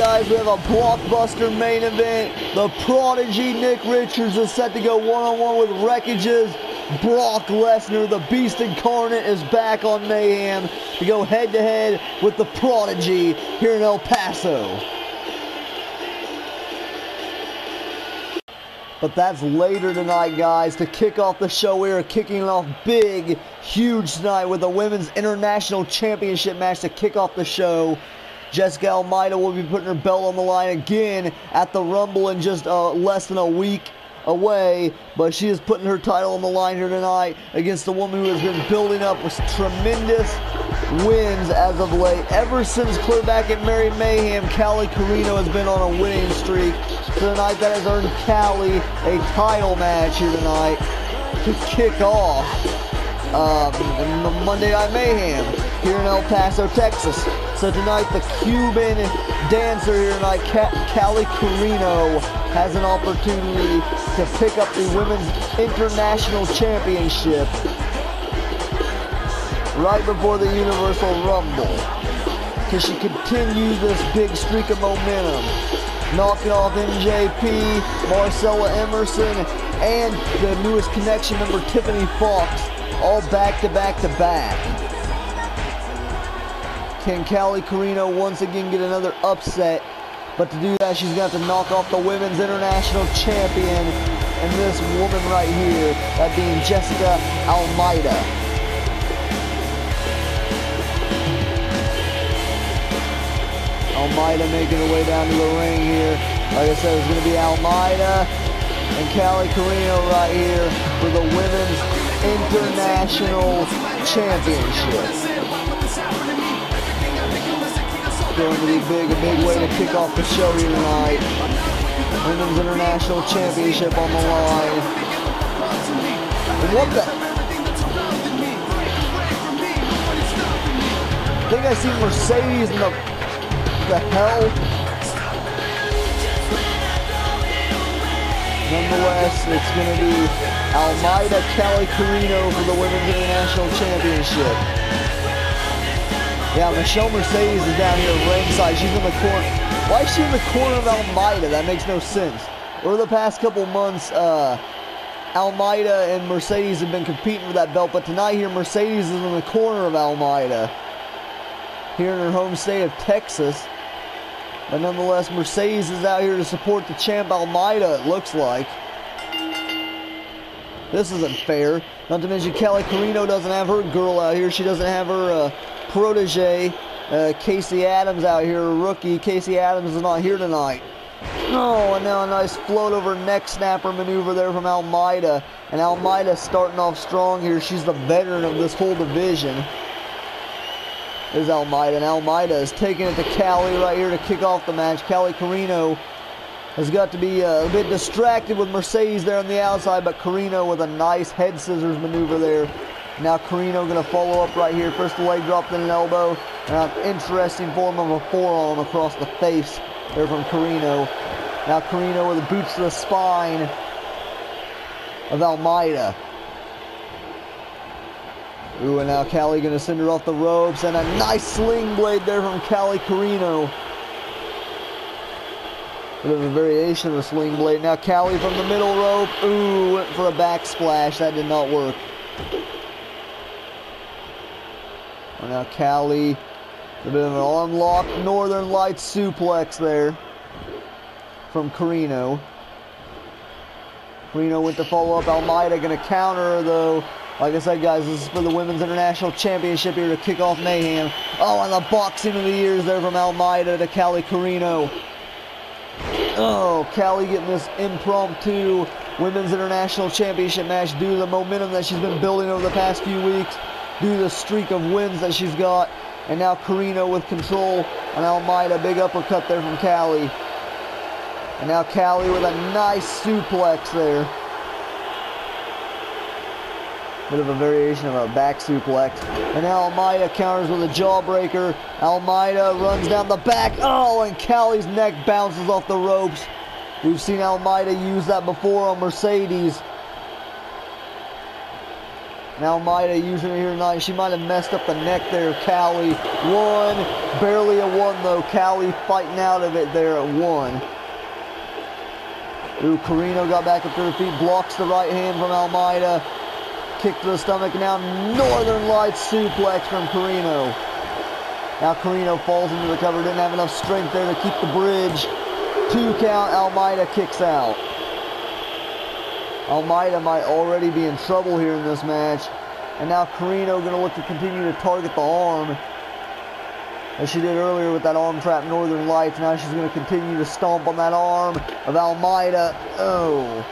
guys, we have a blockbuster main event. The prodigy Nick Richards is set to go one-on-one with Wreckage's Brock Lesnar. The Beast Incarnate is back on Mayhem to go head-to-head with the prodigy here in El Paso. But that's later tonight, guys. To kick off the show, we are kicking off big, huge tonight with the Women's International Championship match to kick off the show. Jessica Almeida will be putting her belt on the line again at the Rumble in just uh, less than a week away, but she is putting her title on the line here tonight against the woman who has been building up with tremendous wins as of late. Ever since clear back at Mary Mayhem, Callie Carino has been on a winning streak. Tonight that has earned Callie a title match here tonight to kick off um, Monday Night Mayhem here in El Paso, Texas. So tonight the Cuban dancer here tonight, Cali Carino, has an opportunity to pick up the Women's International Championship right before the Universal Rumble. Can she continue this big streak of momentum? Knocking off MJP, Marcella Emerson, and the newest connection member, Tiffany Fox, all back to back to back. Can Callie Carino once again get another upset? But to do that, she's going to have to knock off the Women's International Champion and this woman right here, that being Jessica Almeida. Almeida making her way down to the ring here. Like I said, it's going to be Almeida and Callie Carino right here for the Women's International Championship. Be big, a big way to kick off the show tonight. Women's International Championship on the line. What the? I think I see Mercedes in the the hell? Nonetheless, it's going to be Almeida Callie Carino for the Women's International Championship. Yeah, Michelle Mercedes is down here ringside. She's in the corner. Why is she in the corner of Almeida? That makes no sense. Over the past couple months, uh, Almeida and Mercedes have been competing for that belt, but tonight here, Mercedes is in the corner of Almeida here in her home state of Texas. But nonetheless, Mercedes is out here to support the champ Almeida, it looks like. This isn't fair. Not to mention Kelly Carino doesn't have her girl out here. She doesn't have her uh, protege, uh, Casey Adams out here, rookie. Casey Adams is not here tonight. Oh, and now a nice float over neck snapper maneuver there from Almeida. And Almeida starting off strong here. She's the veteran of this whole division is Almeida. And Almeida is taking it to Callie right here to kick off the match. Callie Carino has got to be uh, a bit distracted with Mercedes there on the outside, but Carino with a nice head scissors maneuver there. Now Carino going to follow up right here. First leg drop, then an elbow. And an interesting form of a forearm across the face there from Carino. Now Carino with the boots to the spine of Almeida. Ooh, and now Callie gonna send her off the ropes, and a nice sling blade there from Callie Carino. Bit of a variation of the sling blade. Now Callie from the middle rope. Ooh, went for a backsplash. That did not work. Now Cali, a bit of an arm lock, Northern Lights suplex there from Carino. Carino went to follow up. Almeida gonna counter though. Like I said, guys, this is for the Women's International Championship here to kick off Mayhem. Oh, and the boxing of the years there from Almeida to Cali Carino. Oh, Cali getting this impromptu Women's International Championship match due to the momentum that she's been building over the past few weeks, due to the streak of wins that she's got. And now Carino with control on Almeida. Big uppercut there from Callie. And now Callie with a nice suplex there. Bit of a variation of a back suplex. And now Almeida counters with a jawbreaker. Almeida runs down the back. Oh, and Callie's neck bounces off the ropes. We've seen Almeida use that before on Mercedes. Now Maida using it here tonight. She might have messed up the neck there. Callie. One. Barely a one though. Callie fighting out of it there at one. Ooh, Corino got back up to her feet. Blocks the right hand from Almeida. Kick to the stomach. Now Northern Lights suplex from Corino. Now Corino falls into the cover. Didn't have enough strength there to keep the bridge. Two count. Almeida kicks out. Almeida might already be in trouble here in this match. And now Corino going to look to continue to target the arm. As she did earlier with that arm trap Northern Lights. Now she's going to continue to stomp on that arm of Almeida. Oh.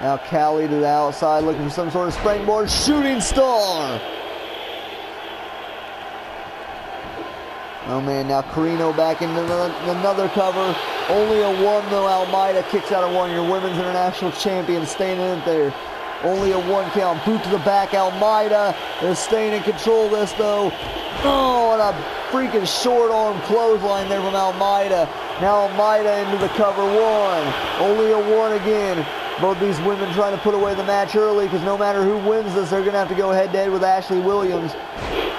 Now Callie to the outside looking for some sort of springboard shooting star. Oh man, now Corino back into another cover. Only a one though. Almeida kicks out of one. Your women's international champion staying in there. Only a one count. Boot to the back. Almeida is staying in control of this though. Oh, and a freaking short arm clothesline there from Almeida. Now Almeida into the cover one. Only a one again. Both these women trying to put away the match early because no matter who wins this, they're going to have to go head to head with Ashley Williams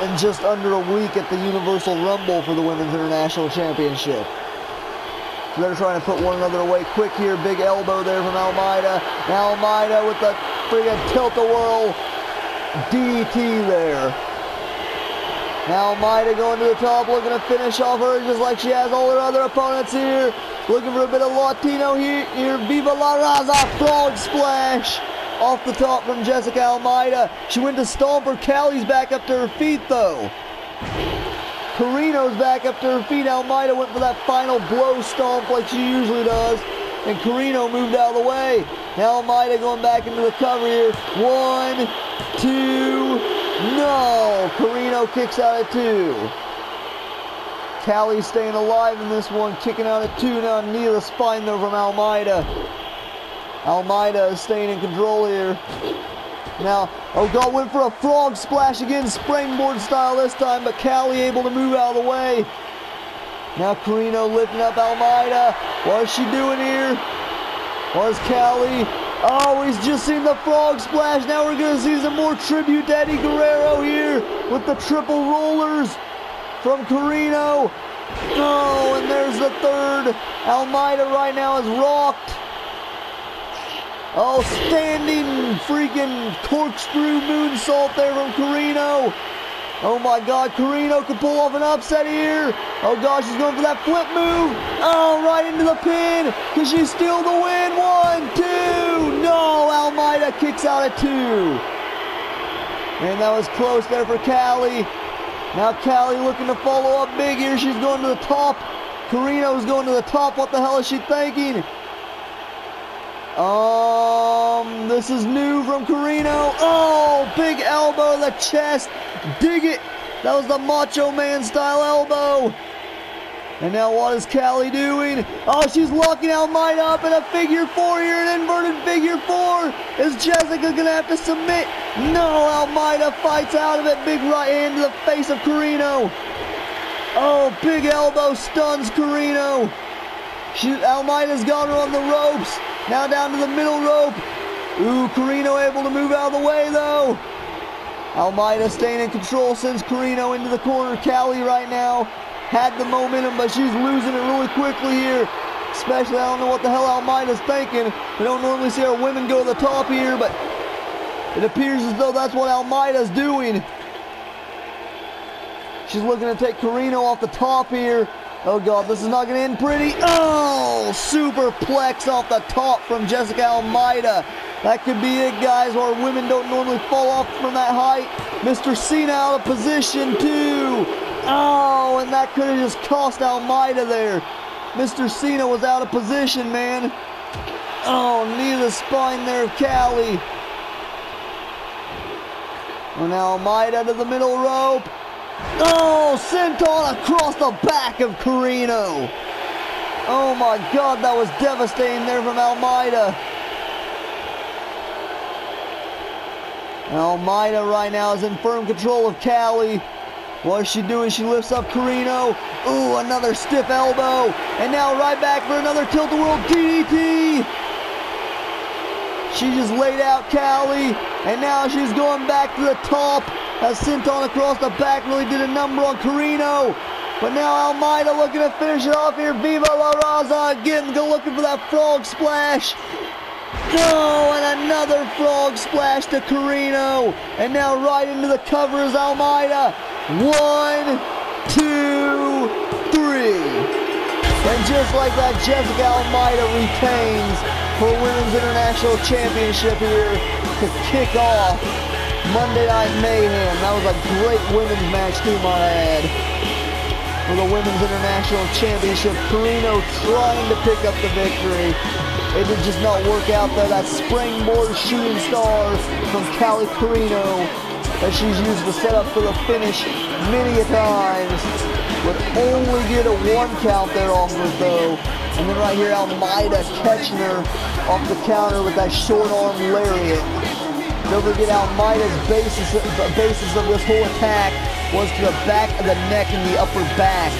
in just under a week at the Universal Rumble for the Women's International Championship. They're trying to put one another away quick here. Big elbow there from Almeida. Almeida with the friggin' tilt-a-whirl DT there. Now Almeida going to the top, looking to finish off her just like she has all her other opponents here. Looking for a bit of Latino here. here. Viva la Raza frog splash off the top from Jessica Almeida. She went to stomp her. Callie's back up to her feet though. Corino's back up to her feet. Almeida went for that final blow stomp like she usually does. And Corino moved out of the way. Now Almeida going back into the cover here. One, two, no. Corino kicks out at two. Callie staying alive in this one, kicking out at two now. Knee the spine though from Almeida. Almeida staying in control here. Now, God, went for a frog splash again, springboard style this time, but Callie able to move out of the way. Now Corino lifting up Almeida. What is she doing here? What is Callie? Oh, he's just seen the frog splash. Now we're going to see some more tribute to Eddie Guerrero here with the triple rollers from Corino. Oh, and there's the third. Almeida right now is rocked. Oh, standing freaking corkscrew moonsault there from Corino. Oh my God, Corino could pull off an upset here. Oh gosh, she's going for that flip move. Oh, right into the pin. Can she steal the win? One, two. No, Almeida kicks out at two. And that was close there for Callie. Now Callie looking to follow up big here. She's going to the top. Corino's going to the top. What the hell is she thinking? Um, this is new from Corino. Oh, big elbow to the chest. Dig it. That was the Macho Man style elbow. And now what is Callie doing? Oh, she's locking out Almeida up in a figure four here, an inverted figure four. Is Jessica gonna have to submit? No, Almeida fights out of it. Big right hand to the face of Corino. Oh, big elbow stuns Corino. She, Almeida's got her on the ropes. Now down to the middle rope. Ooh, Corino able to move out of the way though. Almeida staying in control, sends Corino into the corner. Callie right now had the momentum, but she's losing it really quickly here. Especially, I don't know what the hell Almeida's thinking. We don't normally see our women go to the top here, but it appears as though that's what Almeida's doing. She's looking to take Corino off the top here. Oh God, this is not going to end pretty. Oh, superplex off the top from Jessica Almeida. That could be it, guys. Our women don't normally fall off from that height. Mr. Cena out of position too. Oh, and that could have just cost Almeida there. Mr. Cena was out of position, man. Oh, knee to the spine there of Callie. And Almeida to the middle rope. Oh, senton across the back of Corino. Oh my God, that was devastating there from Almeida. Almeida right now is in firm control of Callie. What's she doing? She lifts up Corino. Ooh, another stiff elbow. And now right back for another tilt-a-whirl DDT. She just laid out Callie. And now she's going back to the top. As Senton across the back really did a number on Corino. But now Almeida looking to finish it off here. Viva La Raza again, go looking for that frog splash. No, and another frog splash to Corino. And now right into the cover is Almeida. One, two, three. And just like that, Jessica Almeida retains her Women's International Championship here to kick off Monday Night Mayhem. That was a great women's match too, my add. For the Women's International Championship, Corino trying to pick up the victory. It did just not work out though. That springboard shooting star from Cali Corino that she's used to set up for the finish many a times. Would only get a one count there off of it though. And then right here, Almeida catching her off the counter with that short arm lariat. Don't forget Almeida's basis, basis of this whole attack was to the back of the neck and the upper back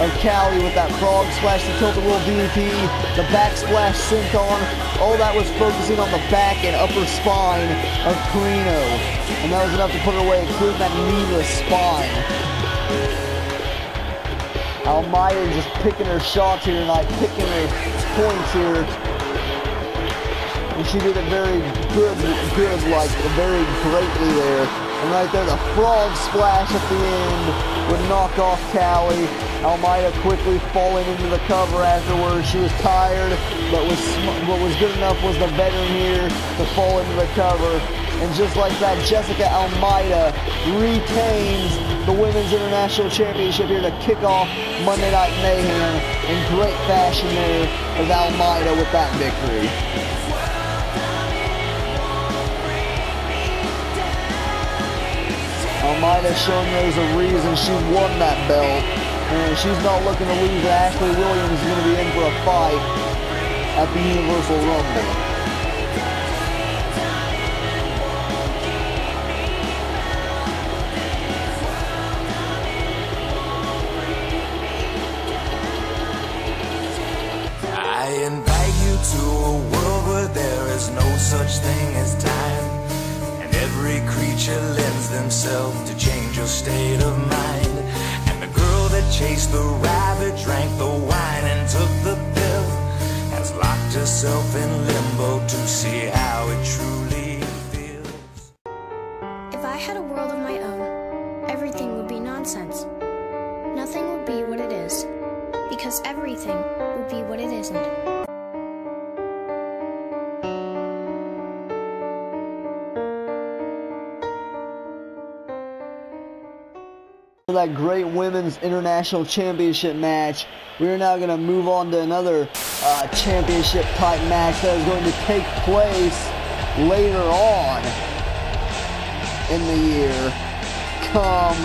of Cali with that frog splash, the tilt-a-whirl DDT, the backsplash senton. All that was focusing on the back and upper spine of Corino. And that was enough to put her away, including that kneeless spine. Almeida just picking her shots here tonight, picking her points here. And she did it very good, good, like very greatly there. And right there, the frog splash at the end would knock off Callie. Almeida quickly falling into the cover afterwards. She was tired, but was what was good enough was the veteran here to fall into the cover. And just like that, Jessica Almeida retains the Women's International Championship here to kick off Monday Night Mayhem in great fashion there as Almeida with that victory. Almeida showing there's a reason she won that belt. And she's not looking to lose. Ashley Williams is going to be in for a fight at the Universal Rumble. I invite you to a world where there is no such thing as time. And every creature lends themselves to change your state of mind chased the rabbit, drank the wine, and took the pill. Has locked herself in limbo to see how it truly feels. If I had a world of my own, everything would be nonsense. Nothing would be what it is, because everything would be what it isn't. That great women's international championship match. We are now going to move on to another uh, championship type match that is going to take place later on in the year. Come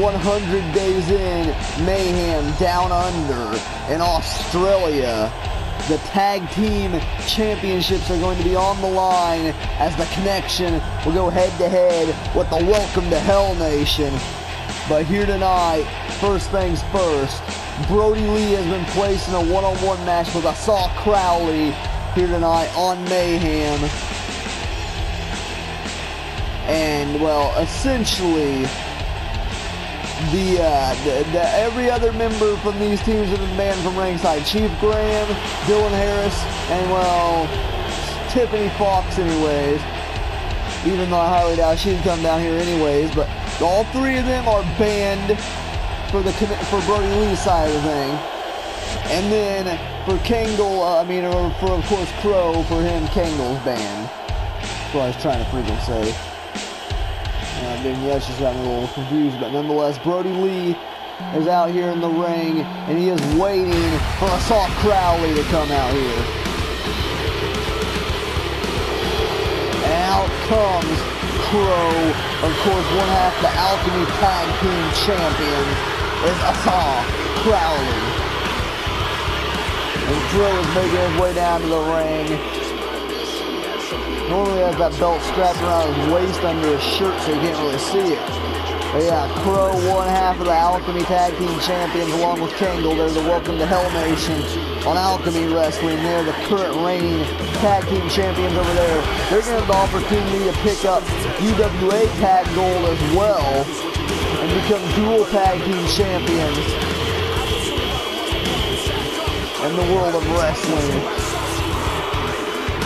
100 days in, Mayhem Down Under in Australia. The tag team championships are going to be on the line as the connection will go head to head with the Welcome to Hell Nation but here tonight, first things first, Brody Lee has been placed in a one-on-one match with Asa Crowley here tonight on Mayhem. And, well, essentially, the, uh, the, the, every other member from these teams have been banned from ringside. Chief Graham, Dylan Harris, and, well, Tiffany Fox anyways. Even though I highly doubt she'd come down here anyways, but all three of them are banned for the for Brodie Lee's side of the thing. And then for Kangle, uh, I mean, for of course Crow, for him, Kangle's banned. That's what I was trying to freaking say. Uh, then yes, just got me a little confused, but nonetheless, Brody Lee is out here in the ring, and he is waiting for Asa Crowley to come out here. Out comes Crow, of course, one half the Alchemy Tag Team Champions is Asa Crowley. And Crow is making his way down to the ring. Normally has that belt strapped around his waist under his shirt so you can't really see it. But yeah, Crow, one half of the Alchemy Tag Team Champions, along with Kangle. They're the Welcome to Hell Nation on Alchemy Wrestling. They're the current reigning Tag Team Champions over there. They're going to have the opportunity to pick up UWA Tag Gold as well and become dual Tag Team Champions in the world of wrestling.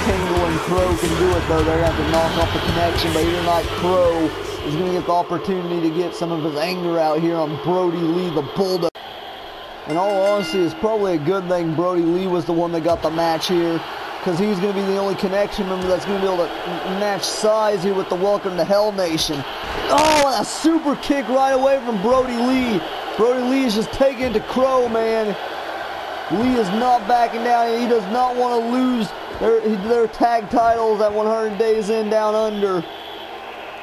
Kangle and Crow can do it though. They're going to have to knock off the connection, but either not Crow is going to get the opportunity to get some of his anger out here on Brody Lee, the Bulldog. In all honesty, it's probably a good thing Brody Lee was the one that got the match here because he's going to be the only connection member that's going to be able to match size here with the Welcome to Hell Nation. Oh, and a super kick right away from Brody Lee. Brody Lee is just taking to Crow, man. Lee is not backing down. He does not want to lose their, their tag titles at 100 Days In Down Under.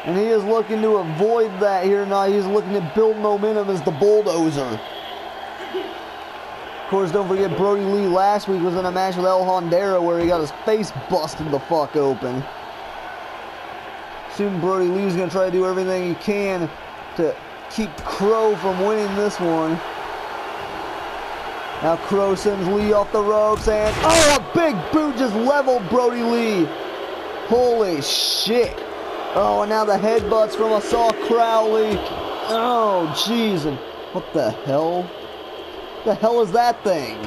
And he is looking to avoid that here tonight. He's looking to build momentum as the bulldozer. Of course, don't forget Brody Lee last week was in a match with El Hondero where he got his face busted the fuck open. Soon Brody Lee's going to try to do everything he can to keep Crow from winning this one. Now Crow sends Lee off the ropes and oh, a big boot just leveled Brodie Lee. Holy shit. Oh, and now the headbutts from Asa Crowley. Oh, jeez. And what the hell? The hell is that thing?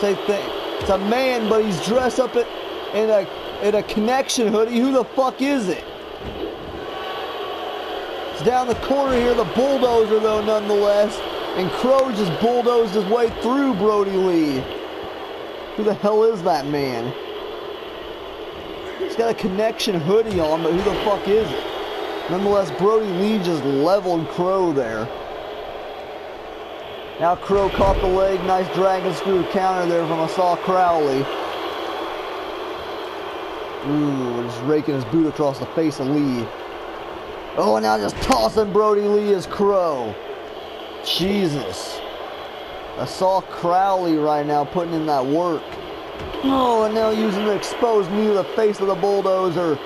Say thing. It's a man, but he's dressed up in, in a in a connection hoodie. Who the fuck is it? It's down the corner here, the bulldozer though, nonetheless. And Crow just bulldozed his way through Brody Lee. Who the hell is that man? He's got a connection hoodie on, but who the fuck is it? Nonetheless, Brody Lee just leveled Crow there. Now Crow caught the leg. Nice dragon screw counter there from Asa Crowley. Ooh, just raking his boot across the face of Lee. Oh, and now just tossing Brody Lee as Crow. Jesus. Asa Crowley right now putting in that work. Oh, and now using the exposed knee to the face of the bulldozer.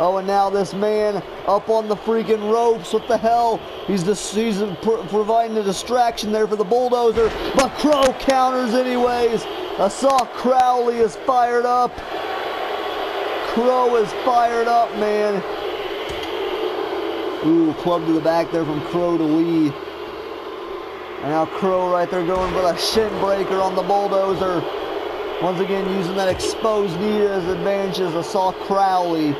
Oh, and now this man up on the freaking ropes. What the hell? He's just he's pr providing a distraction there for the bulldozer. But Crow counters anyways. Asa Crowley is fired up. Crow is fired up, man. Ooh, club to the back there from Crow to Lee. And now Crow right there going for the shin breaker on the bulldozer. Once again, using that exposed knee as advantage as Asa Crowley.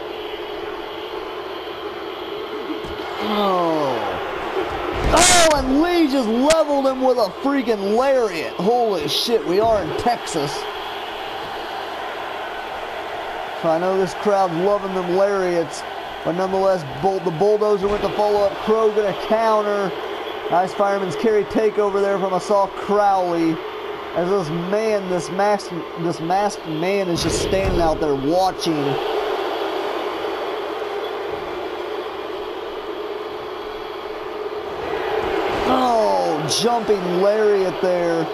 Oh. Oh, and Lee just leveled him with a freaking lariat. Holy shit, we are in Texas. I know this crowd's loving them lariats, but nonetheless, bull, the bulldozer went to follow up. Crow gonna counter. Nice fireman's carry takeover there from Asa Crowley. As this man, this masked, this masked man is just standing out there watching. Oh, jumping lariat there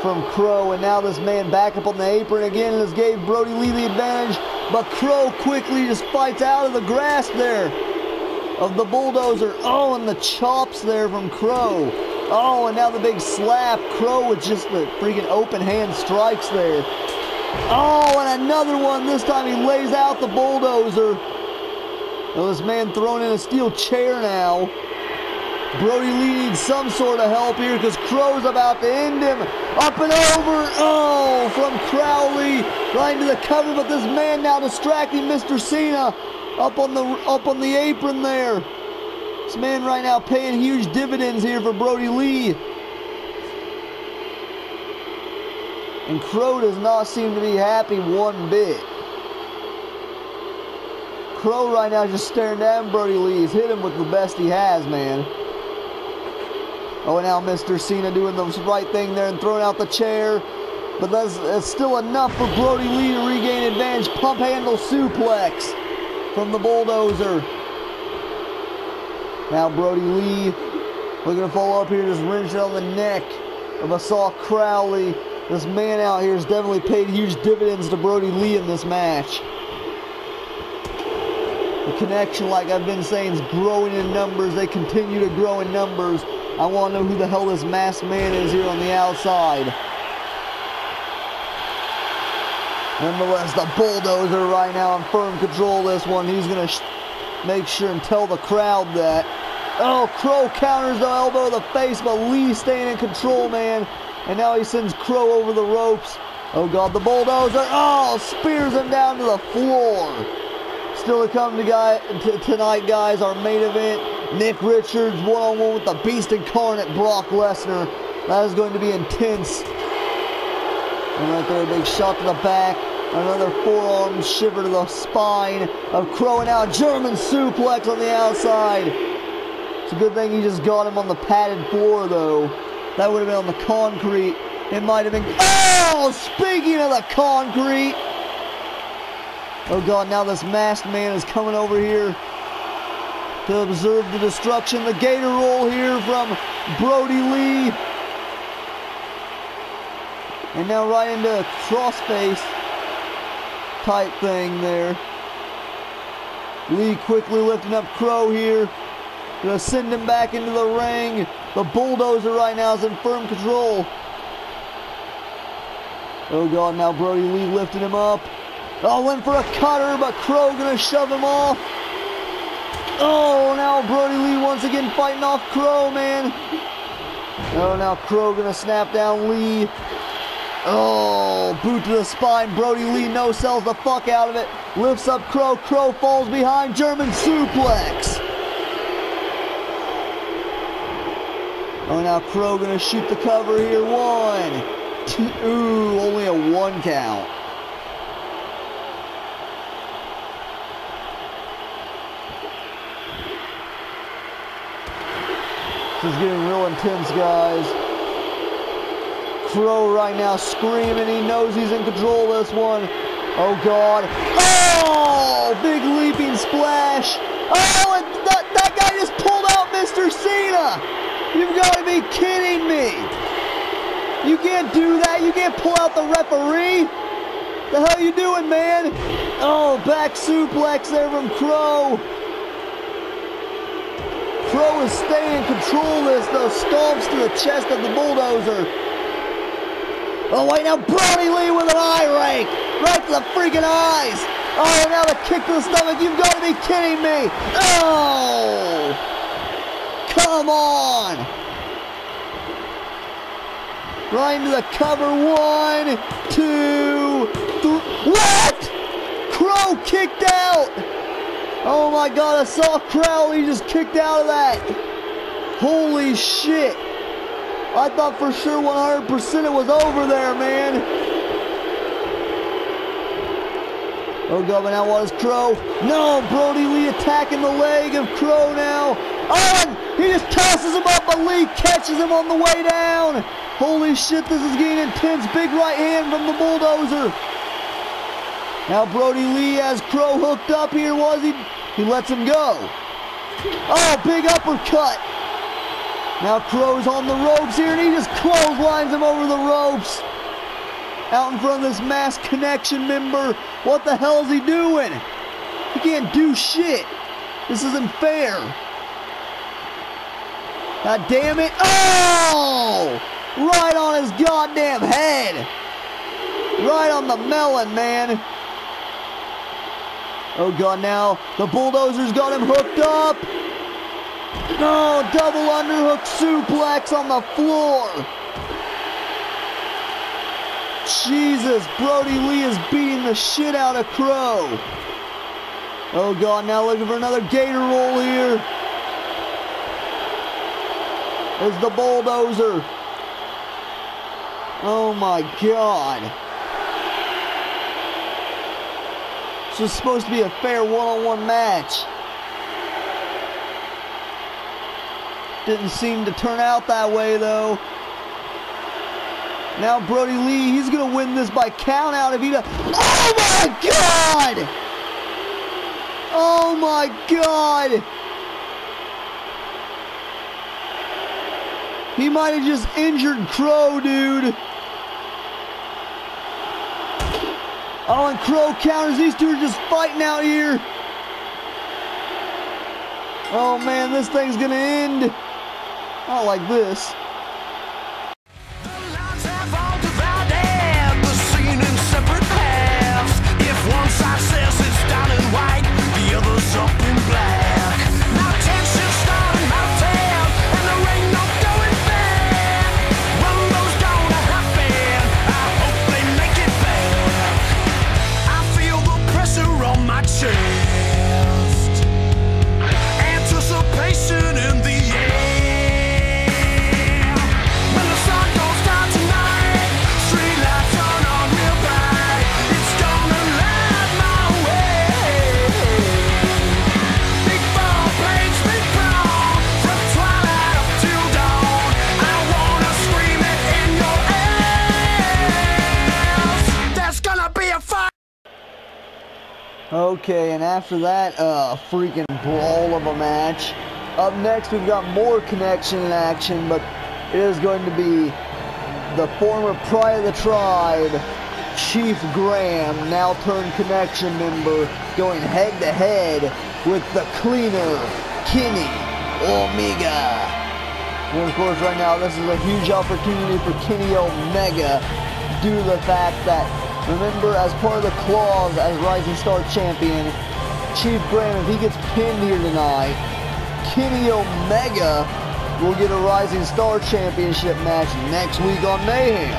from Crow. And now this man back up on the apron again and has gave Brody Lee the advantage. But Crow quickly just fights out of the grasp there of the bulldozer. Oh, and the chops there from Crow. Oh, and now the big slap. Crow with just the freaking open hand strikes there. Oh, and another one. This time he lays out the bulldozer. Now this man throwing in a steel chair now. Brodie Lee needs some sort of help here because Crow's about to end him. Up and over. Oh, from Crowley. Right into the cover, but this man now distracting Mr. Cena up on the up on the apron there. This man right now paying huge dividends here for Brody Lee. And Crow does not seem to be happy one bit. Crow right now just staring down Brody Lee. He's hit him with the best he has, man. Oh, and now Mr. Cena doing the right thing there and throwing out the chair. But that's, that's still enough for Brody Lee to regain advantage. Pump handle suplex from the bulldozer. Now Brody Lee looking to follow up here, just wrenching on the neck of Asa Crowley. This man out here has definitely paid huge dividends to Brody Lee in this match. The connection, like I've been saying, is growing in numbers. They continue to grow in numbers. I want to know who the hell this masked man is here on the outside. Nonetheless, the bulldozer right now in firm control of this one. He's going to make sure and tell the crowd that. Oh, Crow counters the elbow to the face, but Lee staying in control, man. And now he sends Crow over the ropes. Oh, God, the bulldozer. Oh, spears him down to the floor. Still to come to guy, tonight, guys, our main event. Nick Richards one-on-one with the Beast Incarnate, Brock Lesnar. That is going to be intense. And right there, a big shot to the back. Another forearm shiver to the spine of Crow. And now German suplex on the outside. It's a good thing he just got him on the padded floor, though. That would have been on the concrete. It might have been... Oh, speaking of the concrete... Oh god, now this masked man is coming over here to observe the destruction. The gator roll here from Brody Lee. And now right into a crossface type thing there. Lee quickly lifting up Crow here. Gonna send him back into the ring. The bulldozer right now is in firm control. Oh god, now Brody Lee lifting him up. Oh, went for a cutter, but Crow gonna shove him off. Oh, now Brody Lee once again fighting off Crow, man. Oh, now Crow gonna snap down Lee. Oh, boot to the spine. Brody Lee no sells the fuck out of it. Lifts up Crow. Crow falls behind. German suplex. Oh, now Crow gonna shoot the cover here. One, two, ooh, only a one count. This is getting real intense, guys. Crow right now screaming. He knows he's in control of this one. Oh, God. Oh, big leaping splash. Oh, and that, that guy just pulled out Mr. Cena. You've got to be kidding me. You can't do that. You can't pull out the referee. The hell you doing, man? Oh, back suplex there from Crow. Crow is staying in control this, though. Stomps to the chest of the bulldozer. Oh, wait, now Brody Lee with an eye rake. Right to the freaking eyes. Oh, now the kick to the stomach. You've got to be kidding me. Oh! Come on! Right into the cover. One, two, three. What? Crow kicked out. Oh my god, Asa Crowley just kicked out of that. Holy shit. I thought for sure 100% it was over there, man. Oh god, but now what is Crow? No, Brody Lee attacking the leg of Crow now. Oh, he just tosses him up, but Lee catches him on the way down. Holy shit, this is getting intense. Big right hand from the bulldozer. Now Brody Lee has Crow hooked up here, was he? He lets him go. Oh, big uppercut. Now Crow's on the ropes here, and he just clotheslines him over the ropes. Out in front of this mass connection member. What the hell is he doing? He can't do shit. This isn't fair. God damn it. Oh! Right on his goddamn head. Right on the melon, man. Oh god, now the bulldozer's got him hooked up. No, double underhook suplex on the floor. Jesus, Brody Lee is beating the shit out of Crow. Oh god, now looking for another gator roll here. Is the bulldozer. Oh my god. This was supposed to be a fair one-on-one match. Didn't seem to turn out that way though. Now Brody Lee, he's gonna win this by count out if he does. Oh my god! Oh my god! He might have just injured Crow, dude. Oh, and Crow counters. These two are just fighting out here. Oh man, this thing's gonna end. Not like this. After that, uh, freaking brawl of a match. Up next, we've got more connection in action, but it is going to be the former Pride of the Tribe, Chief Graham, now turned connection member, going head to head with the cleaner, Kenny Omega. And of course, right now, this is a huge opportunity for Kenny Omega due to the fact that, remember, as part of the clause as Rising Star Champion, Chief Graham, if he gets pinned here tonight, Kenny Omega will get a Rising Star Championship match next week on Mayhem.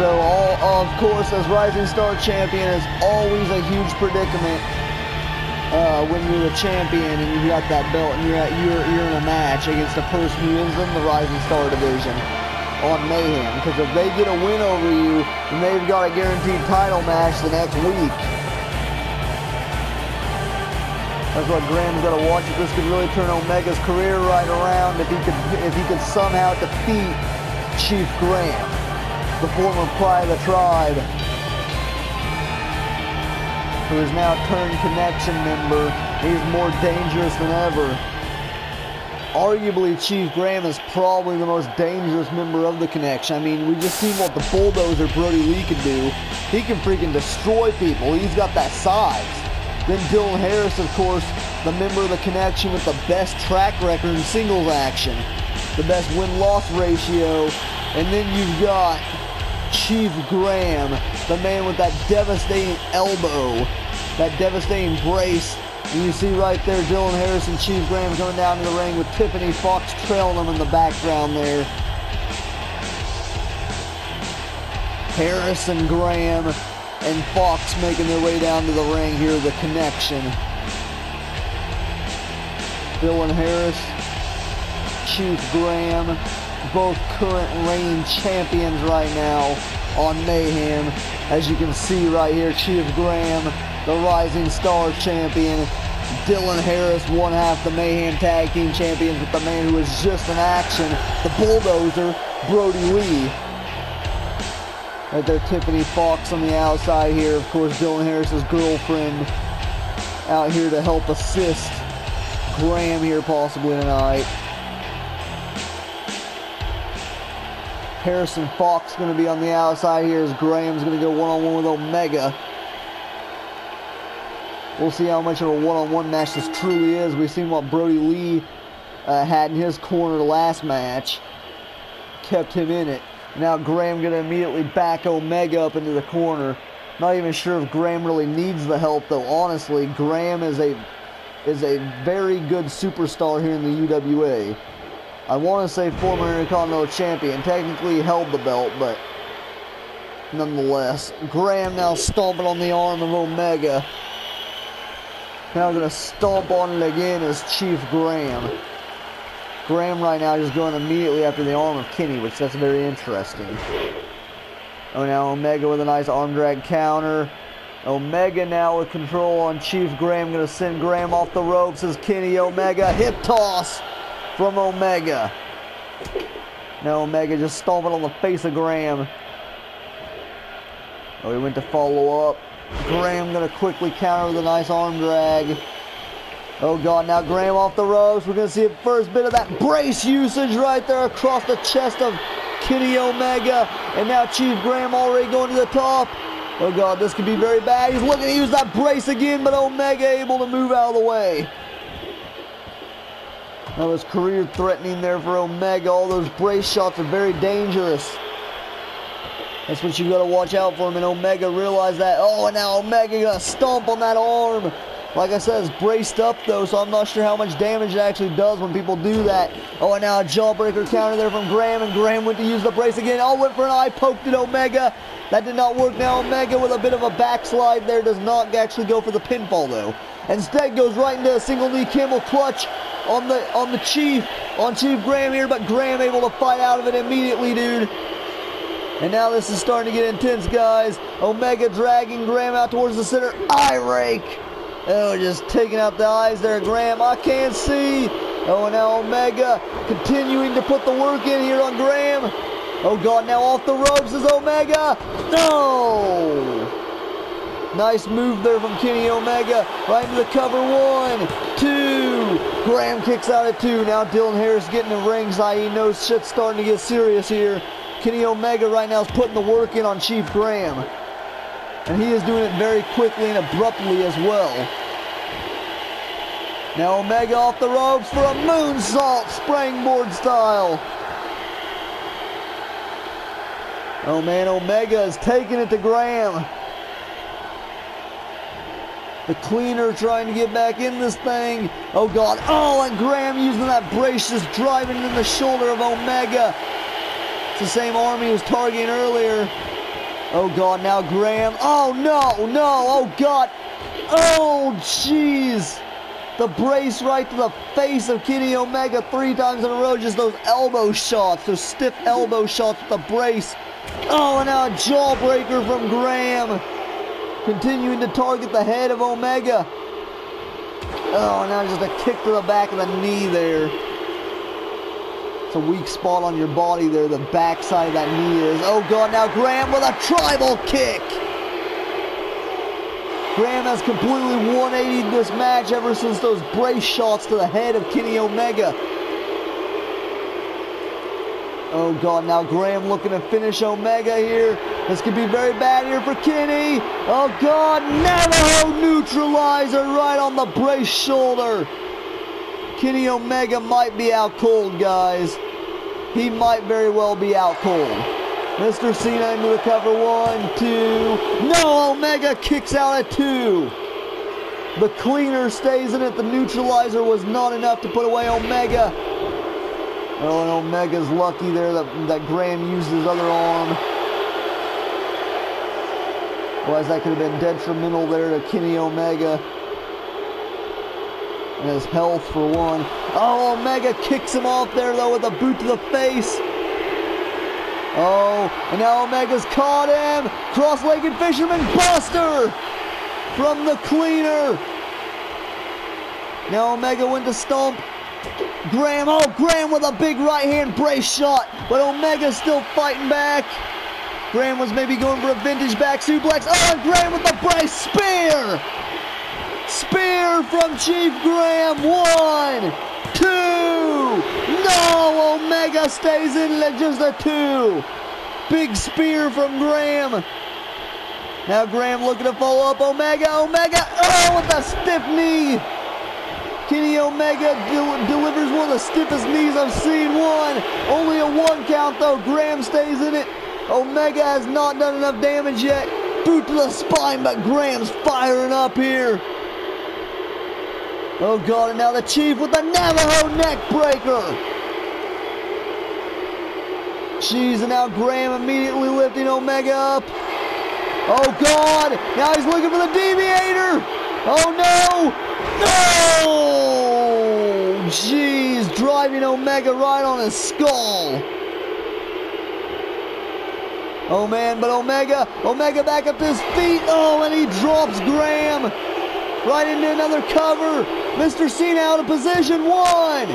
So, all, of course, as Rising Star Champion is always a huge predicament uh, when you're the champion and you've got that belt and you're, at, you're you're in a match against a person who is in the Rising Star division on Mayhem. Because if they get a win over you, then they've got a guaranteed title match the next week. That's what Graham's got to watch. If this could really turn Omega's career right around, if he could if he could somehow defeat Chief Graham, the former Pride of the Tribe who is now turned connection member. He's more dangerous than ever. Arguably, Chief Graham is probably the most dangerous member of the connection. I mean, we just seen what the bulldozer Brody Lee can do. He can freaking destroy people. He's got that size. Then Dylan Harris, of course, the member of the connection with the best track record in singles action, the best win-loss ratio, and then you've got Chief Graham, the man with that devastating elbow, that devastating brace. And you see right there Dylan Harris and Chief Graham coming down to the ring with Tiffany Fox trailing them in the background there. Harris and Graham and Fox making their way down to the ring here, the connection. Dylan Harris, Chief Graham, both current reigning champions right now on Mayhem. As you can see right here, Chief Graham, the Rising Star champion. Dylan Harris, one half the Mayhem Tag Team champions with the man who was just in action, the Bulldozer, Brody Lee. Right there, Tiffany Fox on the outside here. Of course, Dylan Harris's girlfriend out here to help assist Graham here possibly tonight. Harris and Fox going to be on the outside here as Graham's going to go one-on-one with Omega. We'll see how much of a one-on-one match this truly is. We've seen what Brody Lee uh, had in his corner last match. Kept him in it. Now Graham going to immediately back Omega up into the corner. Not even sure if Graham really needs the help though. Honestly, Graham is a is a very good superstar here in the UWA. I want to say former Intercontinental Champion. Technically held the belt, but nonetheless. Graham now stomping on the arm of Omega. Now going to stomp on it again as Chief Graham. Graham right now just going immediately after the arm of Kenny, which that's very interesting. Oh, now Omega with a nice arm drag counter. Omega now with control on Chief Graham. Going to send Graham off the ropes as Kenny Omega. Hip toss from Omega. Now Omega just stomping on the face of Graham. Oh, he went to follow up. Graham gonna quickly counter with a nice arm drag. Oh god, now Graham off the ropes. We're gonna see a first bit of that brace usage right there across the chest of Kenny Omega. And now Chief Graham already going to the top. Oh God, this could be very bad. He's looking to use that brace again, but Omega able to move out of the way. That was career threatening there for Omega. All those brace shots are very dangerous. That's what you gotta watch out for him. And Omega realized that. Oh, and now Omega gonna stomp on that arm. Like I said, it's braced up though, so I'm not sure how much damage it actually does when people do that. Oh, and now a jawbreaker counter there from Graham, and Graham went to use the brace again. All went for an eye poked at Omega. That did not work. Now Omega with a bit of a backslide there does not actually go for the pinfall though. Instead goes right into a single knee camel clutch on the on the Chief, on Chief Graham here, but Graham able to fight out of it immediately, dude. And now this is starting to get intense, guys. Omega dragging Graham out towards the center. Eye rake. Oh, just taking out the eyes there, Graham. I can't see. Oh, now Omega continuing to put the work in here on Graham. Oh, God, now off the ropes is Omega. No. Nice move there from Kenny Omega. Right into the cover. One, two. Graham kicks out at two. Now Dylan Harris getting the ringside. He knows shit's starting to get serious here. Kenny Omega right now is putting the work in on Chief Graham. And he is doing it very quickly and abruptly as well. Now Omega off the ropes for a moonsault springboard style. Oh man, Omega is taking it to Graham. The cleaner trying to get back in this thing. Oh God. Oh, and Graham using that brace just driving in the shoulder of Omega. It's the same arm he was targeting earlier. Oh God, now Graham. Oh no, no, oh God. Oh jeez. The brace right to the face of Kenny Omega three times in a row. Just those elbow shots, those stiff elbow shots with the brace. Oh, and now a jawbreaker from Graham. Continuing to target the head of Omega. Oh, now just a kick to the back of the knee there. A weak spot on your body there, the backside of that knee is. Oh God, now Graham with a tribal kick. Graham has completely 180'd this match ever since those brace shots to the head of Kenny Omega. Oh God, now Graham looking to finish Omega here. This could be very bad here for Kenny. Oh God, Navajo neutralizer right on the brace shoulder. Kenny Omega might be out cold, guys. He might very well be out cold. Mr. Cena into the cover. One, two. No, Omega kicks out at two. The cleaner stays in it. The neutralizer was not enough to put away Omega. Oh, and Omega's lucky there that, that Graham used his other arm. Otherwise, that could have been detrimental there to Kenny Omega. And his health for one. Oh, Omega kicks him off there though with a boot to the face. Oh, and now Omega's caught him. Cross-legged fisherman buster from the cleaner. Now Omega went to stomp. Graham, oh, Graham with a big right hand brace shot, but Omega's still fighting back. Graham was maybe going for a vintage back suplex. Oh, and Graham with the brace spear. Spear from Chief Graham. One, two. No, Omega stays in at just a two. Big spear from Graham. Now Graham looking to follow up Omega. Omega, oh, with a stiff knee. Kenny Omega del delivers one of the stiffest knees I've seen. One, only a one count though. Graham stays in it. Omega has not done enough damage yet. Boot to the spine, but Graham's firing up here. Oh God, and now the Chief with the Navajo neck breaker. Jeez, and now Graham immediately lifting Omega up. Oh God, now he's looking for the deviator. Oh no, no! Jeez, driving Omega right on his skull. Oh man, but Omega, Omega back up his feet. Oh, and he drops Graham right into another cover. Mr. Cena out of position. One,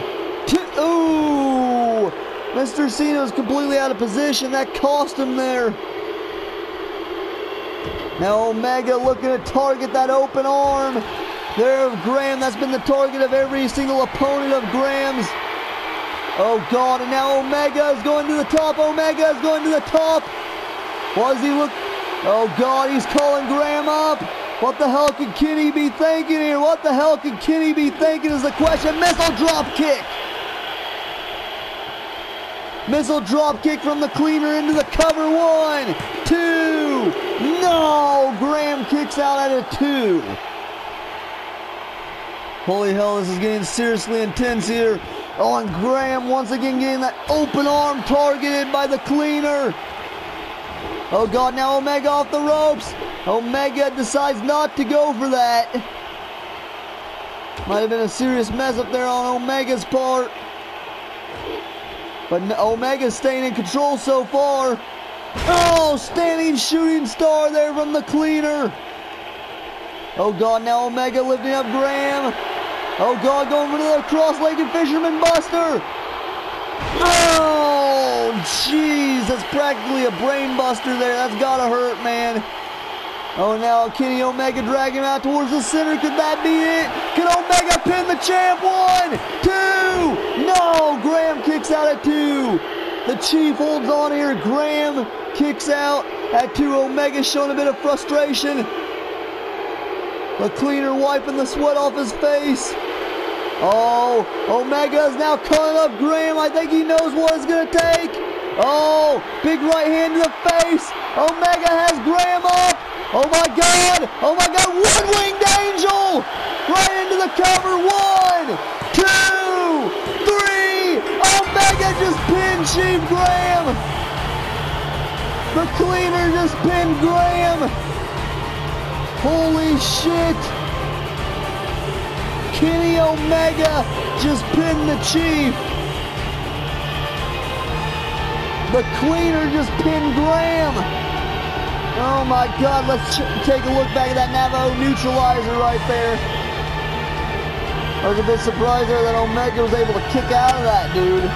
two. Ooh, Mr. Cena is completely out of position. That cost him there. Now Omega looking to target that open arm. There of Graham. That's been the target of every single opponent of Graham's. Oh God, and now Omega is going to the top. Omega is going to the top. Does he look? Oh God, he's calling Graham up. What the hell could Kenny be thinking here? What the hell could Kenny be thinking is the question. Missile drop kick. Missile drop kick from the cleaner into the cover. One, two. No, Graham kicks out at a two. Holy hell, this is getting seriously intense here. Oh, and Graham once again getting that open arm targeted by the cleaner. Oh God, now Omega off the ropes. Omega decides not to go for that. Might have been a serious mess up there on Omega's part. But Omega's staying in control so far. Oh, standing shooting star there from the cleaner. Oh God, now Omega lifting up Graham. Oh God, going for the cross-legged fisherman buster. Oh, jeez, that's practically a brain buster there. That's gotta hurt, man. Oh, now Kenny Omega dragging him out towards the center. Could that be it? Can Omega pin the champ? One, two. No, Graham kicks out at two. The Chief holds on here. Graham kicks out at two. Omega showing a bit of frustration. The cleaner wiping the sweat off his face. Oh, Omega is now calling up Graham. I think he knows what it's going to take. Oh, big right hand to the face. Omega has Graham up. Oh my God. Oh my God. One winged angel. Right into the cover. One, two, three. Omega just pinned Chief Graham. The cleaner just pinned Graham. Holy shit. Kenny Omega just pinned the Chief. The cleaner just pinned Graham. Oh my God, let's take a look back at that Navajo neutralizer right there. I was a bit surprised there that Omega was able to kick out of that, dude.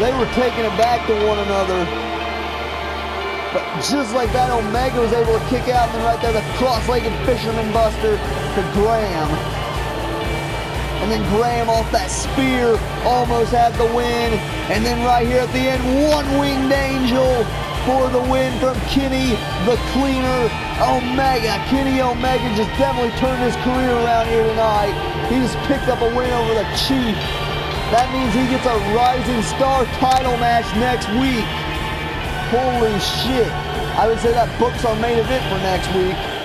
They were taking it back to one another. But just like that, Omega was able to kick out, and then right there, the cross-legged fisherman buster to Graham. And then Graham off that spear almost had the win. And then right here at the end, one winged angel for the win from Kenny the Cleaner Omega. Kenny Omega just definitely turned his career around here tonight. He just picked up a win over the Chief. That means he gets a Rising Star title match next week. Holy shit. I would say that book's our main event for next week.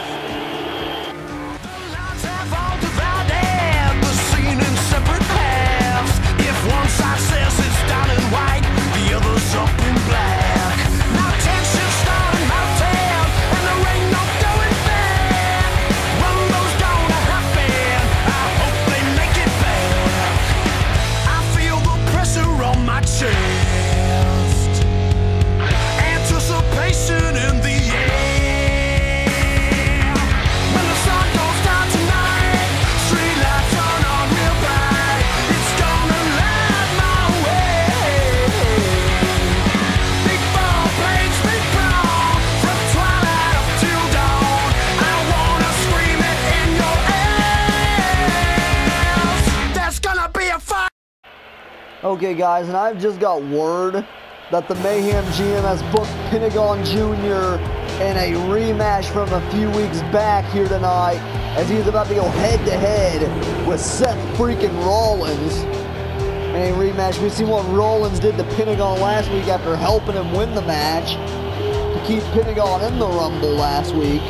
Okay, guys, and I've just got word that the Mayhem GM has booked Pentagon Jr. in a rematch from a few weeks back here tonight as he's about to go head to head with Seth freaking Rollins in a rematch. We've seen what Rollins did to Pentagon last week after helping him win the match to keep Pentagon in the Rumble last week.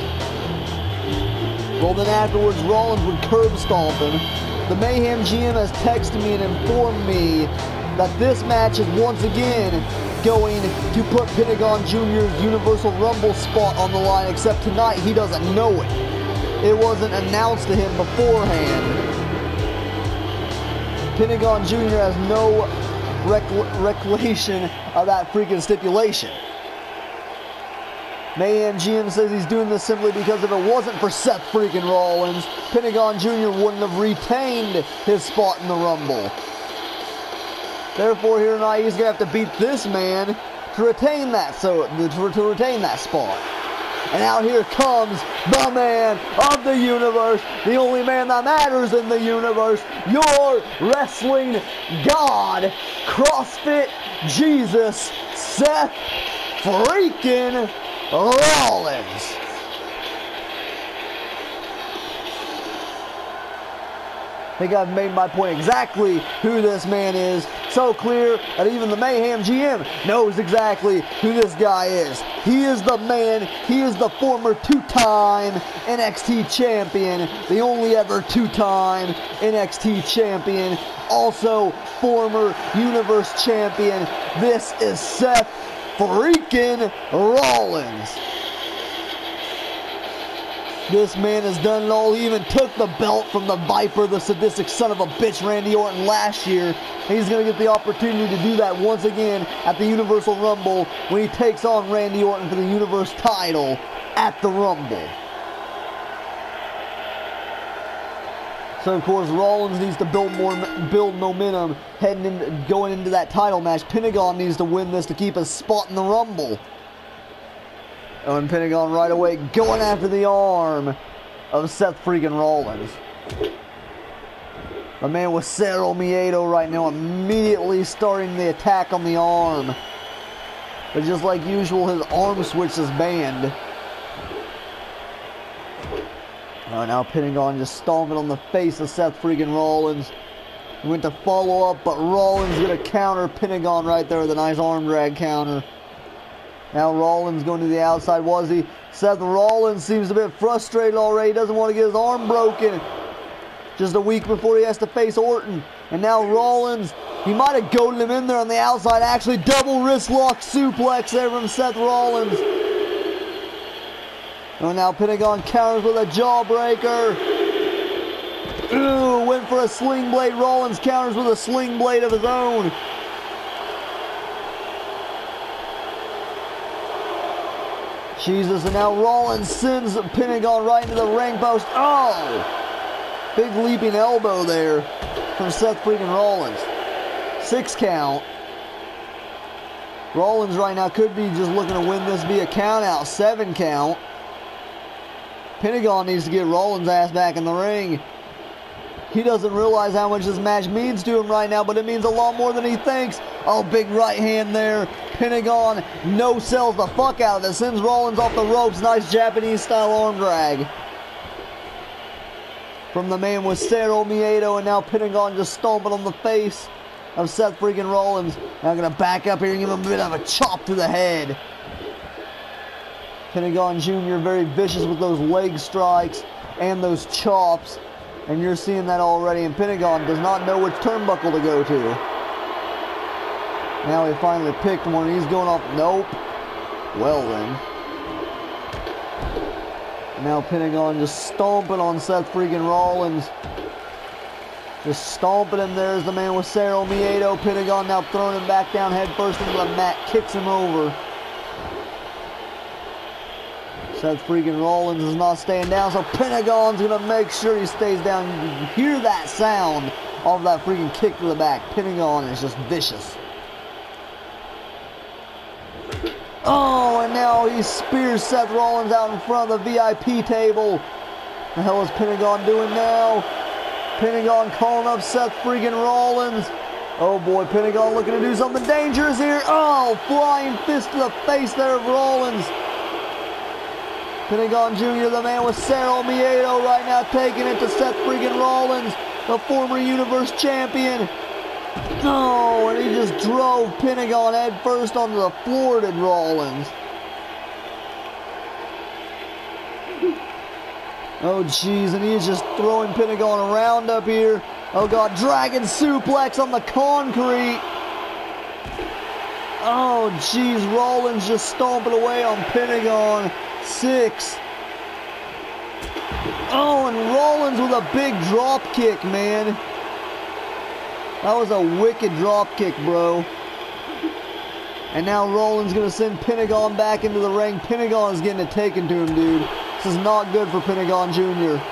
Well, then afterwards, Rollins would curb stomp him. The Mayhem GM has texted me and informed me that this match is once again going to put Pentagon Jr.'s Universal Rumble spot on the line, except tonight he doesn't know it. It wasn't announced to him beforehand. Pentagon Jr. has no recollection of that freaking stipulation. Mayhem GM says he's doing this simply because if it wasn't for Seth freaking Rollins, Pentagon Jr. wouldn't have retained his spot in the Rumble. Therefore, here tonight he's gonna have to beat this man to retain that so to, to retain that spot. And out here comes the man of the universe, the only man that matters in the universe, your wrestling god, CrossFit Jesus, Seth freaking Rollins. I think I've made my point exactly who this man is. So clear that even the Mayhem GM knows exactly who this guy is. He is the man. He is the former two-time NXT champion. The only ever two-time NXT champion. Also former Universe champion. This is Seth freaking Rollins. This man has done it all. He even took the belt from the Viper, the sadistic son of a bitch, Randy Orton, last year. He's going to get the opportunity to do that once again at the Universal Rumble when he takes on Randy Orton for the Universe title at the Rumble. So of course Rollins needs to build more build momentum heading in, going into that title match. Pentagon needs to win this to keep a spot in the Rumble. And Pentagon right away going after the arm of Seth freaking Rollins. The man with Cero Miedo right now immediately starting the attack on the arm. But just like usual, his arm switch is banned. Oh, now Pentagon just stomping on the face of Seth freaking Rollins. He went to follow up, but Rollins gonna counter Pentagon right there with a nice arm drag counter. Now Rollins going to the outside. Was he? Seth Rollins seems a bit frustrated already. Doesn't want to get his arm broken. Just a week before he has to face Orton. And now Rollins, he might have goaded him in there on the outside. Actually, double wrist lock suplex there from Seth Rollins. And now Pentagon counters with a jawbreaker. Ooh, went for a sling blade. Rollins counters with a sling blade of his own. Jesus, and now Rollins sends Pentagon right into the ring post. Oh! Big leaping elbow there from Seth freaking Rollins. Six count. Rollins right now could be just looking to win this via count out. Seven count. Pentagon needs to get Rollins' ass back in the ring. He doesn't realize how much this match means to him right now, but it means a lot more than he thinks. Oh, big right hand there. Pentagon no sells the fuck out of it. Sends Rollins off the ropes. Nice Japanese style arm drag. From the man with Cero Miedo, and now Pentagon just stomping on the face of Seth freaking Rollins. Now gonna back up here and give him a bit of a chop to the head. Pentagon Jr. very vicious with those leg strikes and those chops. And you're seeing that already. And Pentagon does not know which turnbuckle to go to. Now he finally picked one. He's going off. Nope. Well then. Now Pentagon just stomping on Seth freaking Rollins. Just stomping him. There's the man with Cero Miedo. Pentagon now throwing him back down head first into the mat. Kicks him over. Seth freaking Rollins is not staying down, so Pentagon's gonna make sure he stays down. You can hear that sound of that freaking kick to the back. Pentagon is just vicious. Oh, and now he spears Seth Rollins out in front of the VIP table. The hell is Pentagon doing now? Pentagon calling up Seth freaking Rollins. Oh boy, Pentagon looking to do something dangerous here. Oh, flying fist to the face there of Rollins. Pentagon Jr., the man with Cero Miedo right now taking it to Seth freaking Rollins, the former Universe Champion. No, and he just drove Pentagon head first onto the floor to Rollins. Oh, jeez, and he's just throwing Pentagon around up here. Oh, God, Dragon Suplex on the concrete. Oh, jeez, Rollins just stomping away on Pentagon six. Oh, and Rollins with a big drop kick, man. That was a wicked drop kick, bro. And now Rollins going to send Pentagon back into the ring. Pentagon is getting it taken to him, dude. This is not good for Pentagon Jr.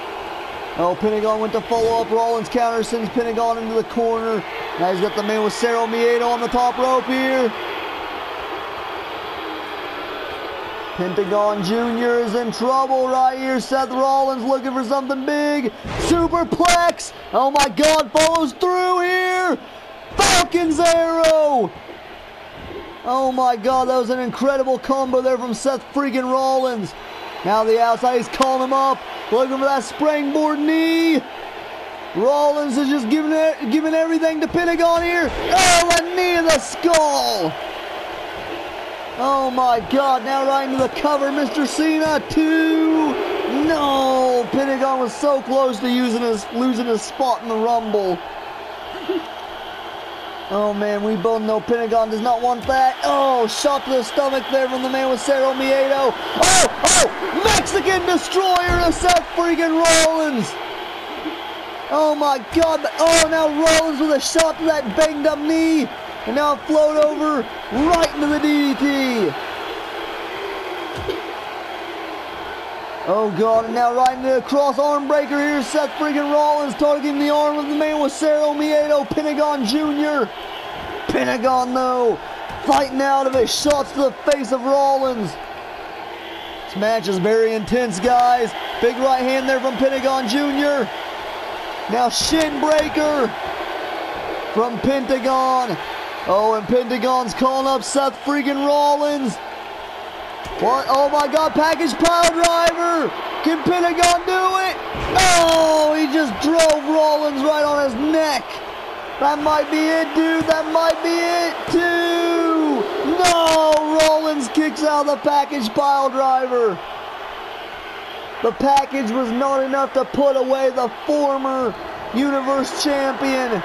Oh, Pentagon went to follow up. Rollins counter sends Pentagon into the corner. Now he's got the man with Cero Miedo on the top rope here. Pentagon Jr. is in trouble right here. Seth Rollins looking for something big. Superplex. Oh my God, follows through here. Falcon's arrow. Oh my god, that was an incredible combo there from Seth freaking Rollins. Now the outside, he's calling him up, looking for that springboard knee. Rollins is just giving it, giving everything to Pentagon here. Oh, a knee in the skull. Oh my God! Now right into the cover, Mr. Cena. Two. No, Pentagon was so close to using his losing his spot in the Rumble. Oh man, we both know Pentagon does not want that. Oh, shot to the stomach there from the man with Cero Miedo. Oh, oh, Mexican Destroyer to Seth freaking Rollins. Oh my God. Oh, now Rollins with a shot to that banged up knee. And now float over right into the DDT. Oh God, and now right into the cross arm breaker here. Seth freaking Rollins targeting the arm of the man with Cero Miedo, Pentagon Jr. Pentagon though, fighting out of it, shots to the face of Rollins. This match is very intense, guys. Big right hand there from Pentagon Jr. Now shin breaker from Pentagon. Oh, and Pentagon's calling up Seth freaking Rollins. What? Oh my God, package pile driver. Can Pentagon do it? Oh, he just drove Rollins right on his neck. That might be it, dude. That might be it, too. No, Rollins kicks out the package pile driver. The package was not enough to put away the former Universe Champion.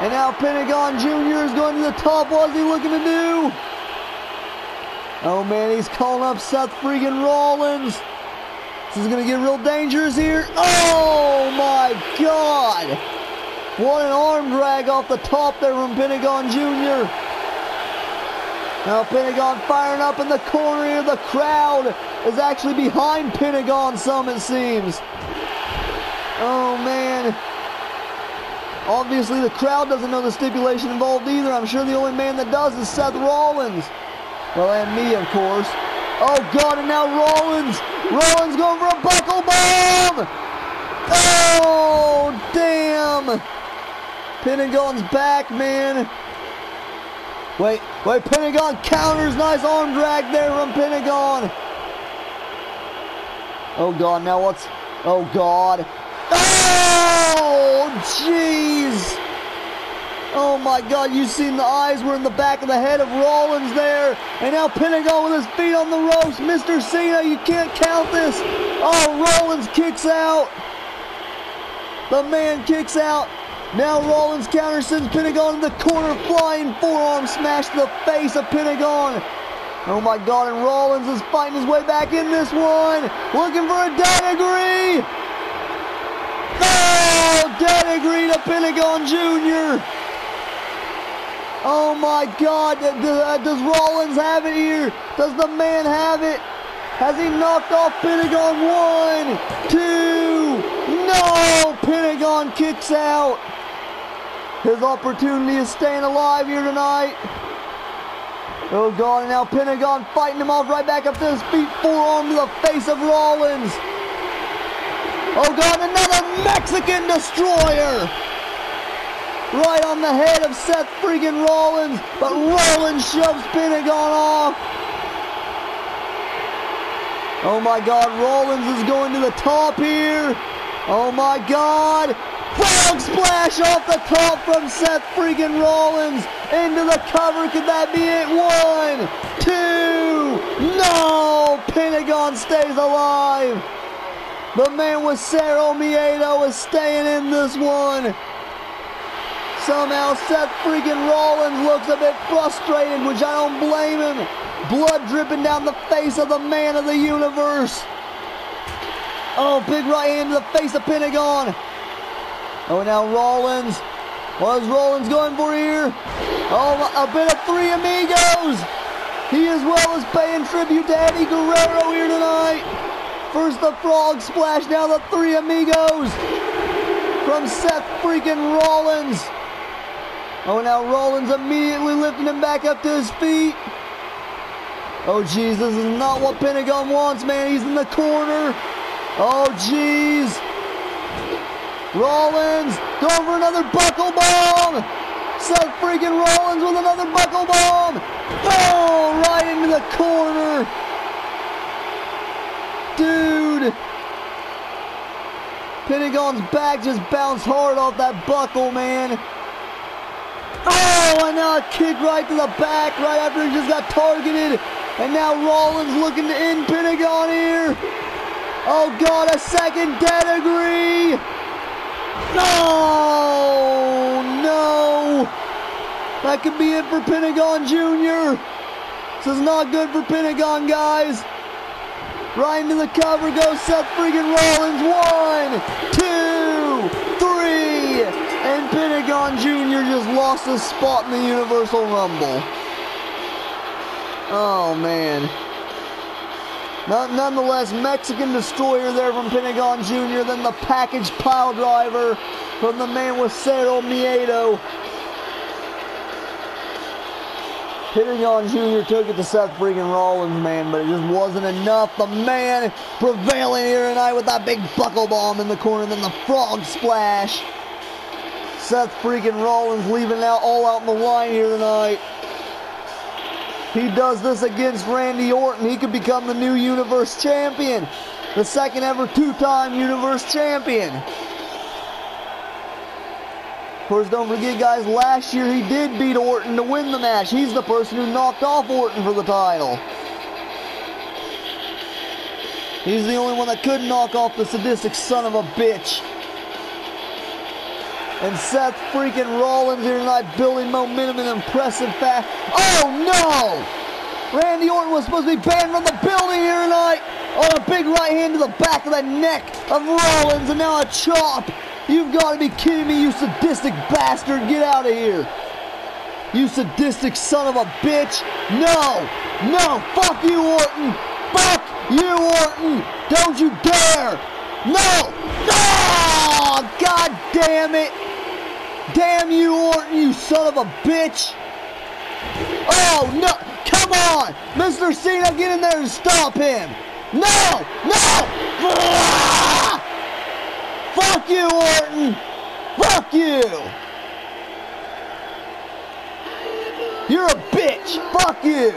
And now Pentagon Jr. is going to the top. What's he looking to do? Oh man, he's calling up Seth freaking Rollins. This is going to get real dangerous here. Oh my God. What an arm drag off the top there from Pentagon Jr. Now Pentagon firing up in the corner here. The crowd is actually behind Pentagon some it seems. Oh man. Obviously the crowd doesn't know the stipulation involved either. I'm sure the only man that does is Seth Rollins. Well, and me, of course. Oh, God, and now Rollins. Rollins going for a buckle bomb. Oh, damn. Pentagon's back, man. Wait, wait, Pentagon counters. Nice arm drag there from Pentagon. Oh, God, now what's... Oh, God. Oh, jeez. Oh my God, you seen the eyes were in the back of the head of Rollins there. And now Pentagon with his feet on the ropes. Mr. Cena, you can't count this. Oh, Rollins kicks out. The man kicks out. Now Rollins counter sends Pentagon in the corner, flying forearm smash to the face of Pentagon. Oh my God, and Rollins is fighting his way back in this one. Looking for a pedigree. Pedigree to Pentagon Jr. Oh my God, uh, does Rollins have it here? Does the man have it? Has he knocked off Pentagon? One, two, no! Pentagon kicks out. His opportunity is staying alive here tonight. Oh God, and now Pentagon fighting him off right back up to his feet, forearm to the face of Rollins. Oh God, another Mexican destroyer right on the head of Seth freaking Rollins, but Rollins shoves Pentagon off. Oh my God, Rollins is going to the top here. Oh my God. Frog splash off the top from Seth freaking Rollins into the cover. Could that be it? One, two, no! Pentagon stays alive. The man with Cero Miedo is staying in this one. Somehow Seth freaking Rollins looks a bit frustrated, which I don't blame him. Blood dripping down the face of the man of the universe. Oh, big right hand to the face of Pentagon. Oh, now Rollins. What is Rollins going for here? Oh, a bit of three amigos. He as well is paying tribute to Eddie Guerrero here tonight. First the frog splash, now the three amigos from Seth freaking Rollins. Oh, now Rollins immediately lifting him back up to his feet. Oh, jeez, this is not what Pentagon wants, man. He's in the corner. Oh, jeez. Rollins going for another buckle bomb. Seth freaking Rollins with another buckle bomb. Oh, right into the corner. Dude. Pentagon's back just bounced hard off that buckle, man. Oh, and now a kick right to the back right after he just got targeted. And now Rollins looking to end Pentagon here. Oh, God, a second pedigree. No, no. That could be it for Pentagon Jr. This is not good for Pentagon, guys. Right into the cover goes Seth freaking Rollins. One, two, three. And Pentagon Jr. just lost his spot in the Universal Rumble. Oh, man. Nonetheless, Mexican Destroyer there from Pentagon Jr., then the package pile driver from the man with Cero Miedo. Pentagon Jr. took it to Seth freaking Rollins, man, but it just wasn't enough. The man prevailing here tonight with that big buckle bomb in the corner, then the frog splash. Seth freaking Rollins leaving out all out in the line here tonight. He does this against Randy Orton. He could become the new Universe Champion. The second ever two-time Universe Champion. Course, don't forget, guys, last year he did beat Orton to win the match. He's the person who knocked off Orton for the title. He's the only one that could knock off the sadistic son of a bitch. And Seth freaking Rollins here tonight building momentum in impressive fashion. Oh no! Randy Orton was supposed to be banned from the building here tonight on a big right hand to the back of the neck of Rollins and now a chop. You've got to be kidding me, you sadistic bastard. Get out of here. You sadistic son of a bitch. No, no, fuck you, Orton. Fuck you, Orton. Don't you dare. No. Oh, God damn it. Damn you, Orton, you son of a bitch! Oh, no! Come on! Mr. Cena, get in there and stop him! No! No! Ah! Fuck you, Orton! Fuck you! You're a bitch! Fuck you!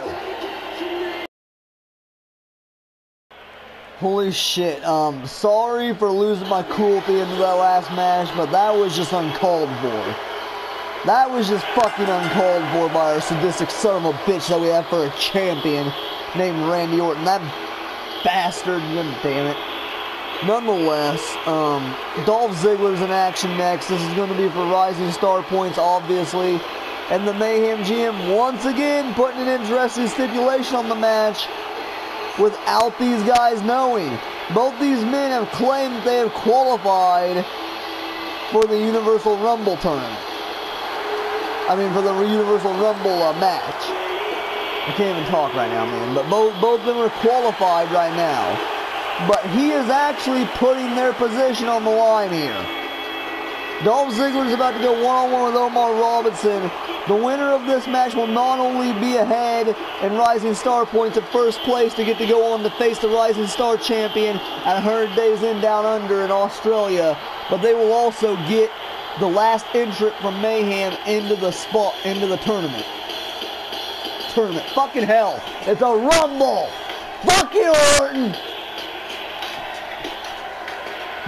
Holy shit, um, sorry for losing my cool at the end of that last match, but that was just uncalled for. That was just fucking uncalled for by our sadistic son of a bitch that we have for a champion named Randy Orton. That bastard, damn it. Nonetheless, um, Dolph Ziggler's in action next. This is going to be for Rising Star Points, obviously. And the Mayhem GM once again putting an interesting stipulation on the match without these guys knowing. Both these men have claimed they have qualified for the Universal Rumble tournament. I mean, for the Universal Rumble uh, match. I can't even talk right now, man. But both both of them are qualified right now. But he is actually putting their position on the line here. Dolph Ziggler is about to go one-on-one with Omar Robinson. The winner of this match will not only be ahead in Rising Star points at first place to get to go on to face the Rising Star champion at 100 Days in Down Under in Australia, but they will also get the last entrant from Mayhem into the spot, into the tournament. Tournament. Fucking hell. It's a Rumble. Fuck you, Orton.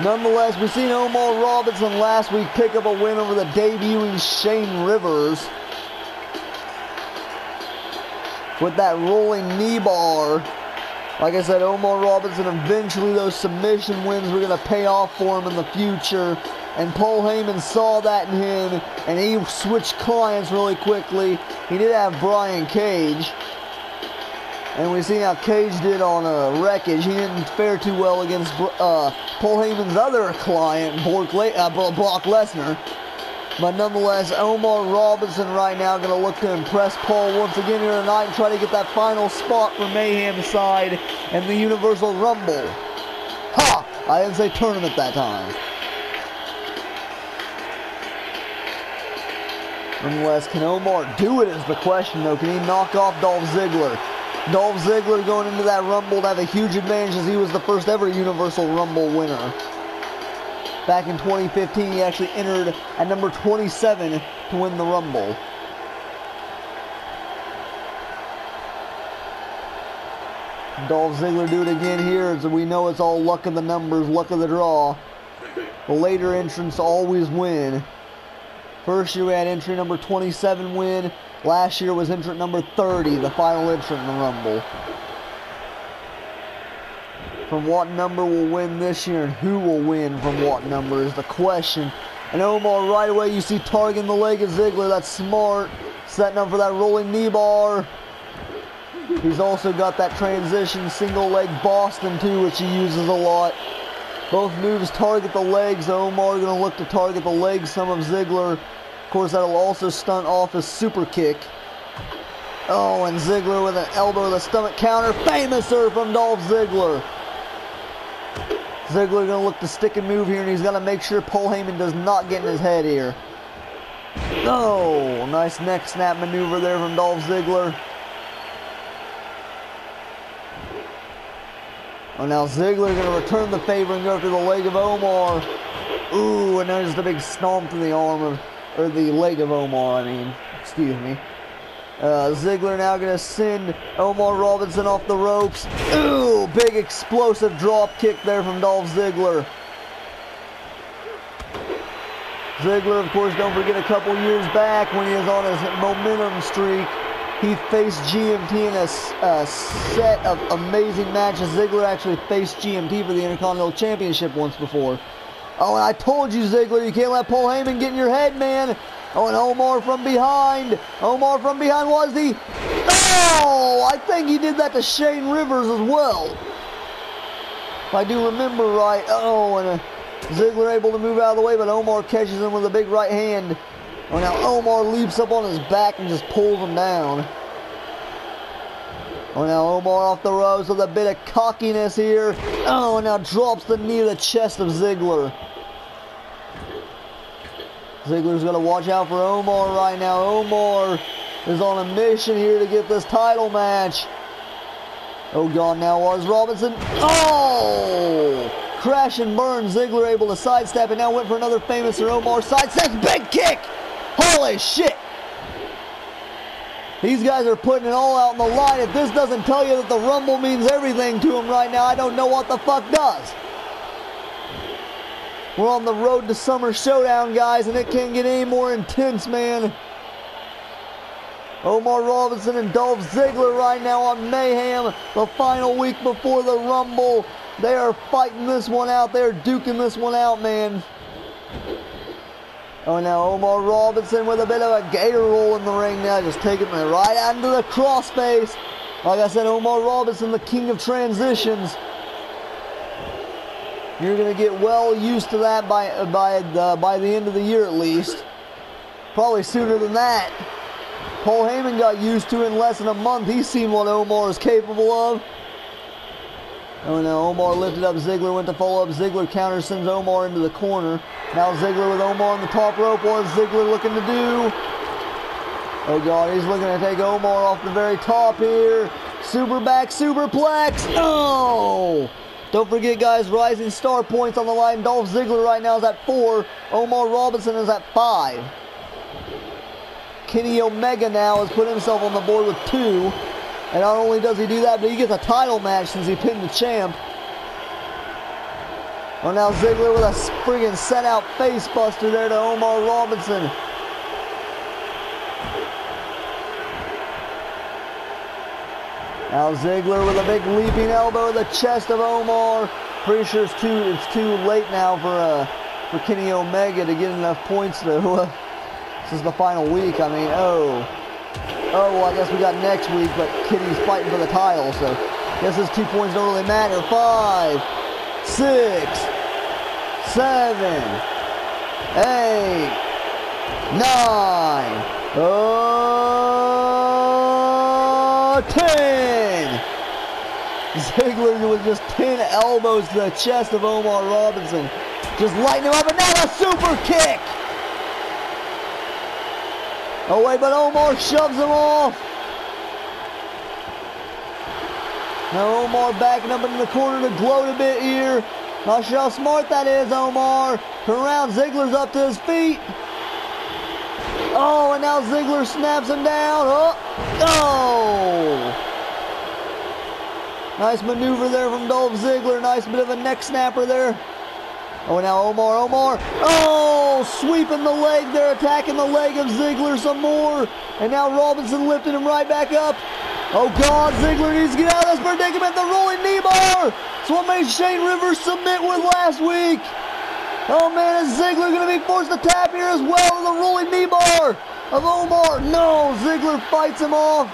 Nonetheless, we've seen Omar Robinson last week pick up a win over the debuting Shane Rivers with that rolling knee bar. Like I said, Omar Robinson, eventually those submission wins were going to pay off for him in the future. And Paul Heyman saw that in him, and he switched clients really quickly. He did have Brian Cage. And we see how Cage did on uh, Wreckage. He didn't fare too well against uh, Paul Heyman's other client, uh, Brock Lesnar. But nonetheless, Omar Robinson right now going to look to impress Paul once again here tonight and try to get that final spot for Mayhem's side and the Universal Rumble. Ha! I didn't say tournament that time. Nonetheless, can Omar do it is the question though. Can he knock off Dolph Ziggler? Dolph Ziggler going into that Rumble to have a huge advantage as he was the first ever Universal Rumble winner. Back in 2015, he actually entered at number 27 to win the Rumble. Dolph Ziggler do it again here, as we know it's all luck of the numbers, luck of the draw. The later entrants always win. First year we had entry number 27 win. Last year was entrant number 30, the final entrant in the Rumble. From what number will win this year and who will win from what number is the question. And Omar right away you see targeting the leg of Ziggler. That's smart. Setting up for that rolling knee bar. He's also got that transition single leg Boston too, which he uses a lot. Both moves target the legs. Omar to look to target the legs some of Ziggler. Course, that'll also stunt off his super kick. Oh, and Ziggler with an elbow to the stomach counter. Famouser from Dolph Ziggler. Ziggler going to look to stick and move here, and he's got to make sure Paul Heyman does not get in his head here. Oh, nice neck snap maneuver there from Dolph Ziggler. Oh, now Ziggler going to return the favor and go after the leg of Omar. Ooh, and there's the big stomp to the arm of, or the leg of Omar, I mean. Excuse me. Uh, Ziggler now going to send Omar Robinson off the ropes. Ooh, big explosive drop kick there from Dolph Ziggler. Ziggler, of course, don't forget a couple years back when he was on his momentum streak. He faced GMT in a, a, set of amazing matches. Ziggler actually faced GMT for the Intercontinental Championship once before. Oh, and I told you, Ziggler, you can't let Paul Heyman get in your head, man. Oh, and Omar from behind. Omar from behind was the... Oh, I think he did that to Shane Rivers as well. If I do remember right. Oh, and uh, Ziggler able to move out of the way, but Omar catches him with a big right hand. Oh, now Omar leaps up on his back and just pulls him down. Oh, now Omar off the ropes with a bit of cockiness here. Oh, now drops the knee to the chest of Ziggler. Ziggler's going to watch out for Omar right now. Omar is on a mission here to get this title match. Oh, God, now was Robinson. Oh! Crash and burn. Ziggler able to sidestep and now went for another famous Omar sidesteps. Big kick! Holy shit! These guys are putting it all out on the line. If this doesn't tell you that the Rumble means everything to them right now, I don't know what the fuck does. We're on the road to Summer Showdown, guys, and it can't get any more intense, man. Omar Robinson and Dolph Ziggler right now on Mayhem, the final week before the Rumble. They are fighting this one out. They're duking this one out, man. Oh, now Omar Robinson with a bit of a gator roll in the ring now, just taking it right into the crossface. Like I said, Omar Robinson, the king of transitions. You're going to get well used to that by by the, by the end of the year at least. Probably sooner than that. Paul Heyman got used to in less than a month. He's seen what Omar is capable of. Oh no, Omar lifted up Ziggler, went to follow up. Ziggler counter sends Omar into the corner. Now Ziggler with Omar on the top rope. What is Ziggler looking to do? Oh god, he's looking to take Omar off the very top here. Super back, superplex. Oh! Don't forget, guys, rising star points on the line. Dolph Ziggler right now is at four. Omar Robinson is at five. Kenny Omega now has put himself on the board with two. And not only does he do that, but he gets a title match since he pinned the champ. Oh, now Ziggler with a friggin' set out face buster there to Omar Robinson. Now Ziggler with a big leaping elbow in the chest of Omar. Pretty sure it's too it's too late now for uh, for Kenny Omega to get enough points though. Uh, this is the final week. I mean, oh. Oh, well, I guess we got next week, but Kitty's fighting for the title, so I guess his two points don't really matter. Five, six, seven, eight, nine, oh, ten. Ziggler with just 10 elbows to the chest of Omar Robinson. Just lighting him up, and now a super kick. Oh wait, but Omar shoves him off. Now Omar backing up into the corner to gloat a bit here. Not sure how smart that is, Omar. Turn around, Ziggler's up to his feet. Oh, and now Ziggler snaps him down. Oh, oh. Nice maneuver there from Dolph Ziggler. Nice bit of a neck snapper there. Oh, now Omar, Omar. Oh, sweeping the leg They're attacking the leg of Ziggler some more. And now Robinson lifting him right back up. Oh, God, Ziggler needs to get out of this predicament. The rolling knee bar. It's what made Shane Rivers submit with last week. Oh, man, is Ziggler going to be forced to tap here as well the rolling knee bar of Omar? No, Ziggler fights him off.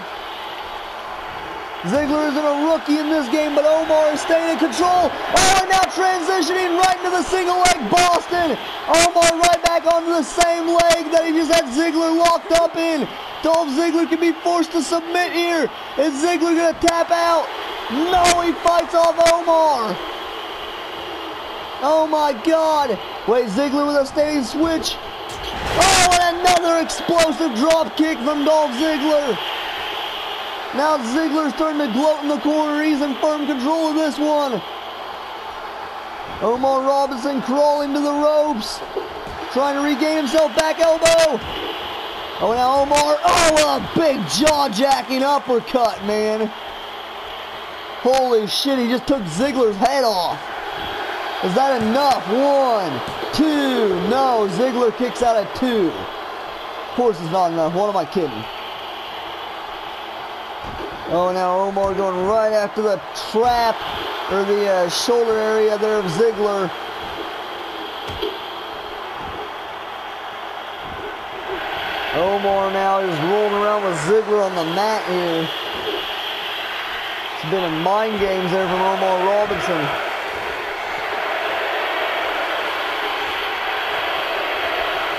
Ziggler isn't a rookie in this game, but Omar is staying in control. Oh, now transitioning right into the single leg Boston. Omar right back onto the same leg that he just had Ziggler locked up in. Dolph Ziggler can be forced to submit here. Is Ziggler going to tap out? No, he fights off Omar. Oh my God. Wait, Ziggler with a standing switch. Oh, and another explosive drop kick from Dolph Ziggler. Now Ziggler's starting to gloat in the corner. He's in firm control of this one. Omar Robinson crawling to the ropes. Trying to regain himself. Back elbow. Oh, now Omar. Oh, a big jaw-jacking uppercut, man. Holy shit, he just took Ziggler's head off. Is that enough? One, two. No, Ziggler kicks out at two. Of course it's not enough. What am I kidding? Oh, now Omar going right after the trap or the uh, shoulder area there of Ziggler. Omar now is rolling around with Ziggler on the mat here. It's been a mind games there from Omar Robinson.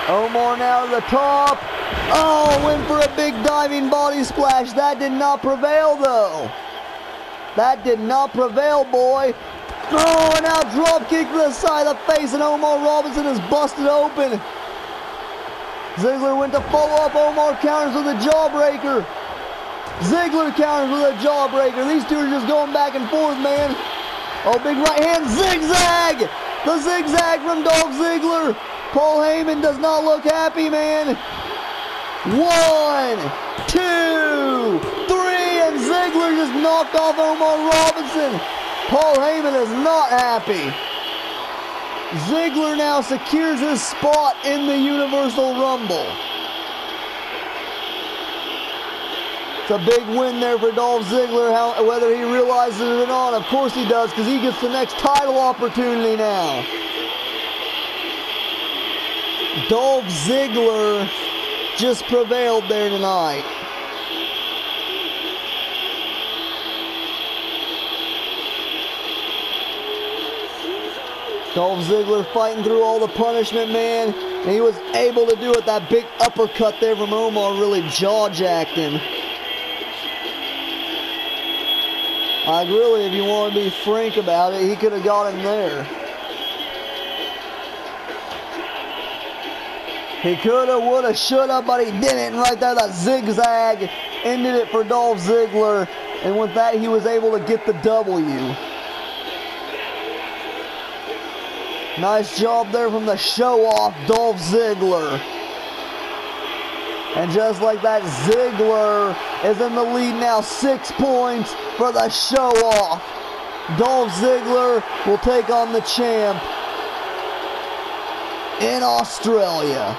Omar now to the top. Oh, went for a big diving body splash. That did not prevail, though. That did not prevail, boy. Oh, and now drop kick to the side of the face, and Omar Robinson is busted open. Ziggler went to follow up. Omar counters with a jawbreaker. Ziggler counters with a jawbreaker. These two are just going back and forth, man. Oh, big right hand zigzag. The zigzag from Dolph Ziggler. Paul Heyman does not look happy, man. One, two, three, and Ziggler just knocked off Omar Robinson. Paul Heyman is not happy. Ziggler now secures his spot in the Universal Rumble. It's a big win there for Dolph Ziggler, how, whether he realizes it or not. Of course he does, because he gets the next title opportunity now. Dolph Ziggler just prevailed there tonight. Dolph Ziggler fighting through all the punishment, man. And he was able to do it. That big uppercut there from Omar really jaw-jacked him. Like, really, if you want to be frank about it, he could have got him there. He coulda, woulda, shoulda, but he didn't. And right there, that zigzag ended it for Dolph Ziggler. And with that, he was able to get the W. Nice job there from the show-off, Dolph Ziggler. And just like that, Ziggler is in the lead now, six points for the show-off. Dolph Ziggler will take on the champ in Australia.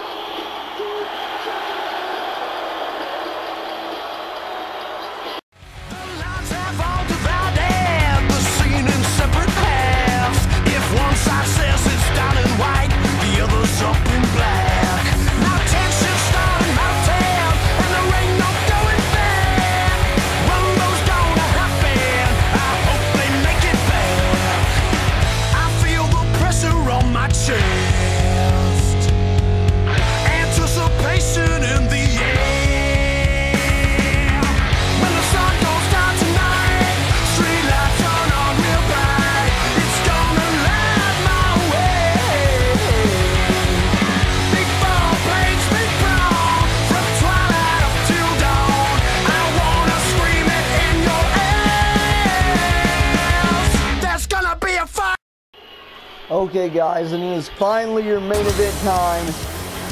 Okay, guys, and it is finally your main event time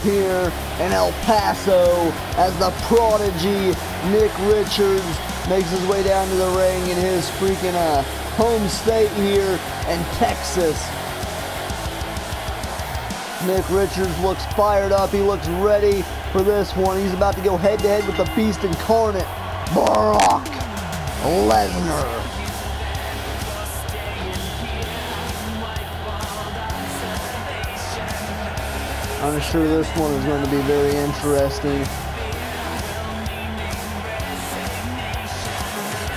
here in El Paso as the prodigy Nick Richards makes his way down to the ring in his freaking uh, home state here in Texas. Nick Richards looks fired up. He looks ready for this one. He's about to go head to head with the beast incarnate, Brock Lesnar. I'm sure this one is going to be very interesting.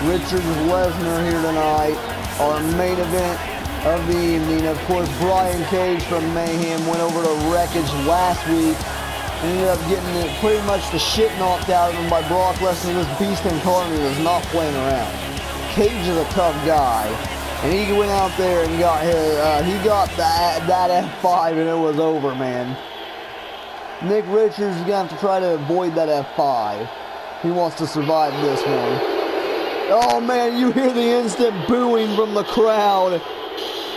Richard Lesnar here tonight, our main event of the evening. Of course, Brian Cage from Mayhem went over to Wreckage last week. Ended up getting pretty much the shit knocked out of him by Brock Lesnar. This beast incarnate is not playing around. Cage is a tough guy. And he went out there and got his, uh, he got that, that F5 and it was over, man. Nick Richards is going to have to try to avoid that F5. He wants to survive this one. Oh man, you hear the instant booing from the crowd.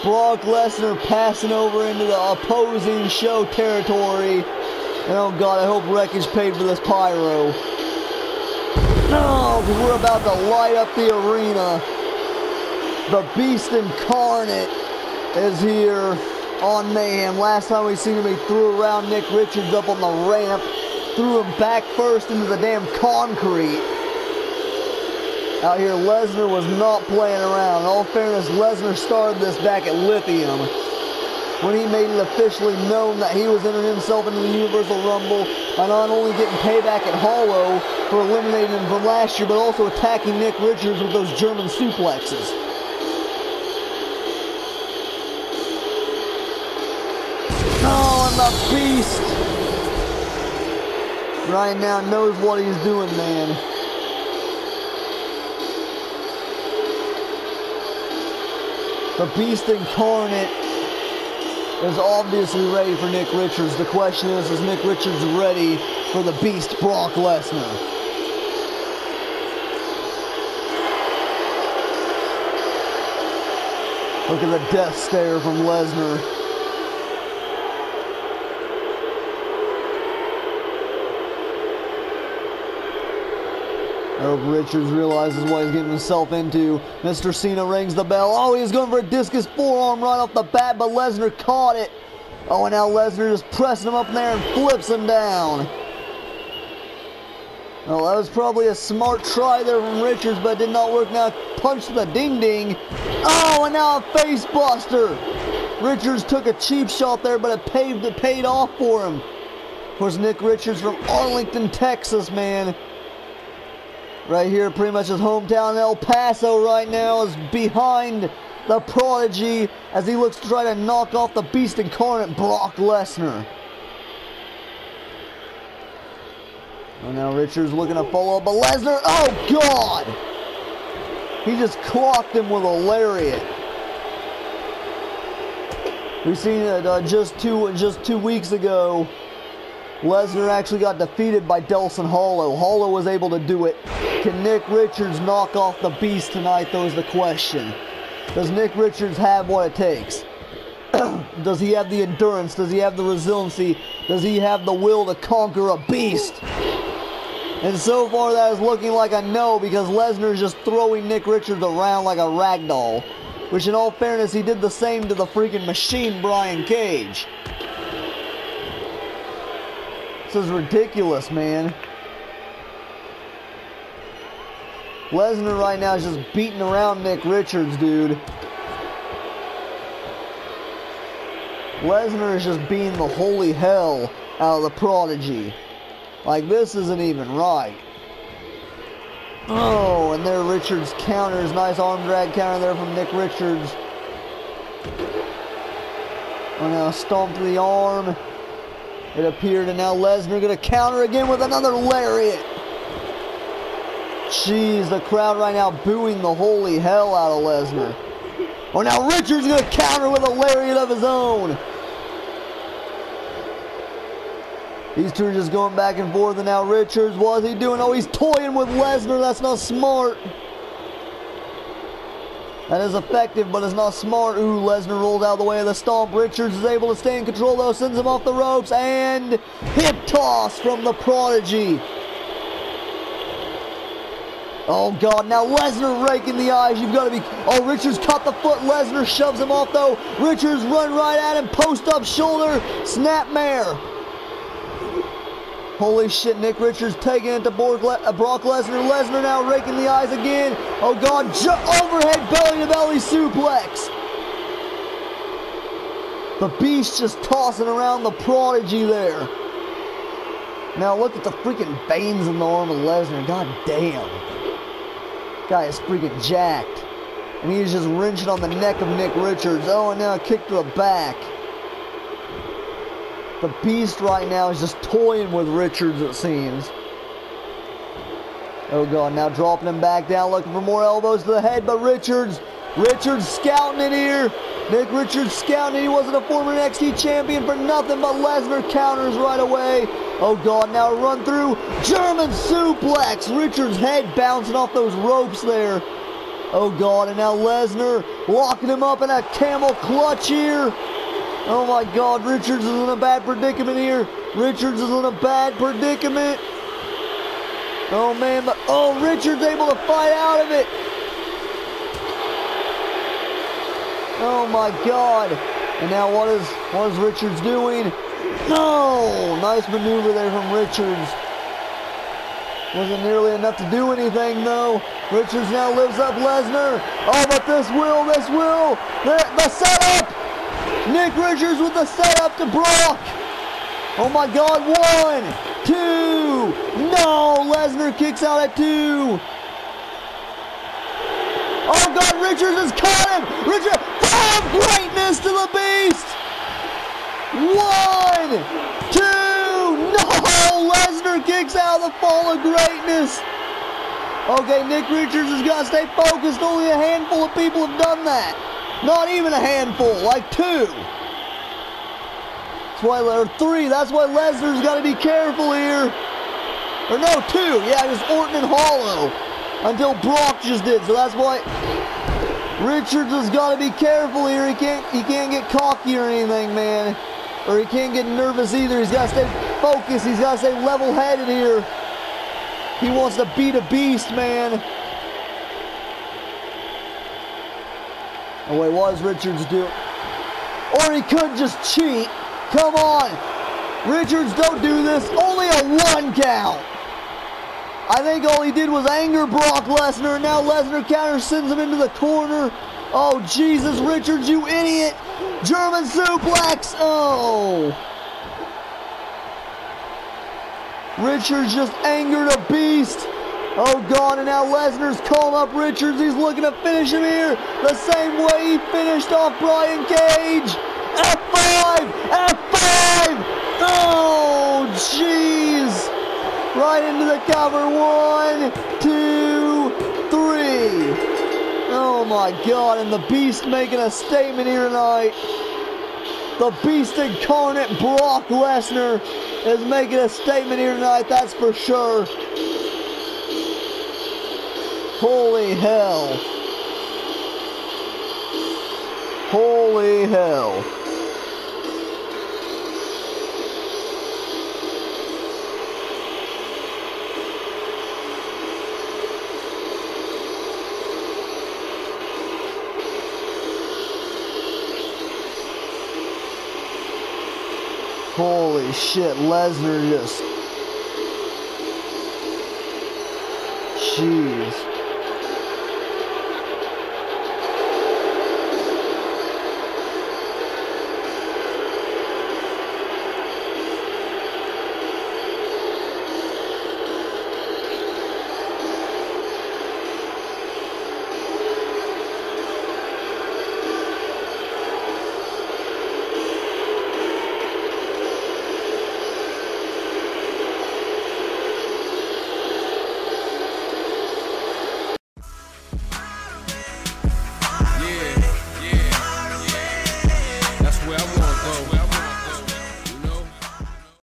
Brock Lesnar passing over into the opposing show territory. And oh god, I hope Wreckage paid for this pyro. No, because we're about to light up the arena. The Beast Incarnate is here on Mayhem. Last time we seen him, he threw around Nick Richards up on the ramp, threw him back first into the damn concrete. Out here, Lesnar was not playing around. In all fairness, Lesnar started this back at Lithium when he made it officially known that he was entering himself into the Universal Rumble by not only getting payback at Hollow for eliminating him from last year, but also attacking Nick Richards with those German suplexes. The beast right now knows what he's doing, man. The beast incarnate is obviously ready for Nick Richards. The question is, is Nick Richards ready for the beast Brock Lesnar? Look at the death stare from Lesnar. Hope Richards realizes what he's getting himself into. Mr. Cena rings the bell. Oh, he's going for a discus forearm right off the bat, but Lesnar caught it. Oh, and now Lesnar just pressing him up there and flips him down. Well, that was probably a smart try there from Richards, but it did not work. Now punch the ding-ding. Oh, and now a face buster. Richards took a cheap shot there, but it paved it paid off for him. Of course, Nick Richards from Arlington, Texas, man. Right here, pretty much his hometown, El Paso, right now is behind the prodigy as he looks to try to knock off the beast incarnate, Brock Lesnar. Oh, now Richards looking to follow up, but Lesnar, oh God! He just clocked him with a lariat. We've seen it uh, just two just two weeks ago. Lesnar actually got defeated by Delson Hollow. Hollow was able to do it. Can Nick Richards knock off the beast tonight, though, is the question. Does Nick Richards have what it takes? Does he have the endurance? Does he have the resiliency? Does he have the will to conquer a beast? And so far, that is looking like a no because Lesnar is just throwing Nick Richards around like a rag doll. Which, in all fairness, he did the same to the freaking machine Brian Cage. This is ridiculous, man. Lesnar right now is just beating around Nick Richards, dude. Lesnar is just being the holy hell out of the prodigy. Like, this isn't even right. Oh, and there Richards counters. Nice arm drag counter there from Nick Richards. Oh, now stomp to the arm. It appeared, and now Lesnar going to counter again with another lariat. Jeez, the crowd right now booing the holy hell out of Lesnar. Oh, now Richards going to counter with a lariat of his own. These two are just going back and forth, and now Richards, what is he doing? Oh, he's toying with Lesnar. That's not smart. That is effective, but it's not smart. Ooh, Lesnar rolls out of the way of the stomp. Richards is able to stay in control, though. Sends him off the ropes. And hip toss from the Prodigy. Oh, God. Now Lesnar raking the eyes. You've got to be... Oh, Richards caught the foot. Lesnar shoves him off, though. Richards run right at him. Post up shoulder. Snapmare. Holy shit, Nick Richards taking it to uh, Brock Lesnar. Lesnar now raking the eyes again. Oh God, overhead belly to belly suplex. The Beast just tossing around the Prodigy there. Now look at the freaking veins in the arm of Lesnar. God damn. Guy is freaking jacked. And he's just wrenching on the neck of Nick Richards. Oh, and now a kick to the back. The Beast right now is just toying with Richards, it seems. Oh, God. Now dropping him back down, looking for more elbows to the head, but Richards, Richards scouting it here. Nick Richards scouting. He wasn't a former NXT champion for nothing, but Lesnar counters right away. Oh, God. Now run through. German suplex. Richards' head bouncing off those ropes there. Oh, God. And now Lesnar locking him up in a camel clutch here. Oh my God, Richards is in a bad predicament here. Richards is in a bad predicament. Oh man, but oh, Richards able to fight out of it. Oh my God. And now what is what is Richards doing? No! Nice maneuver there from Richards. Wasn't nearly enough to do anything though. Richards now lives up Lesnar. Oh, but this will, this will. The, the setup! Nick Richards with the setup to Brock. Oh my God, one, two, no, Lesnar kicks out at two. Oh God, Richards has caught him. Richards, of greatness to the beast. One, two, no, Lesnar kicks out the fall of greatness. Okay, Nick Richards has got to stay focused. Only a handful of people have done that. Not even a handful, like two. That's why, or three. That's why Lesnar's got to be careful here. Or no, two. Yeah, it was Orton and Hollow until Brock just did. So that's why Richards has got to be careful here. He can't, he can't get cocky or anything, man. Or he can't get nervous either. He's got to stay focused. He's got to stay level-headed here. He wants to beat a beast, man. Oh, wait, what does Richards do? Or he could just cheat. Come on. Richards, don't do this. Only a one count. I think all he did was anger Brock Lesnar. Now Lesnar counter sends him into the corner. Oh, Jesus, Richards, you idiot. German suplex. Oh. Richards just angered a beast. Oh, God, and now Lesnar's calling up Richards. He's looking to finish him here the same way he finished off Brian Cage. F5! F5! Oh, jeez! Right into the cover. One, two, three. Oh, my God, and the Beast making a statement here tonight. The Beast incarnate Brock Lesnar is making a statement here tonight, that's for sure. Holy hell. Holy hell. Holy shit, Lesnar just. Jeez.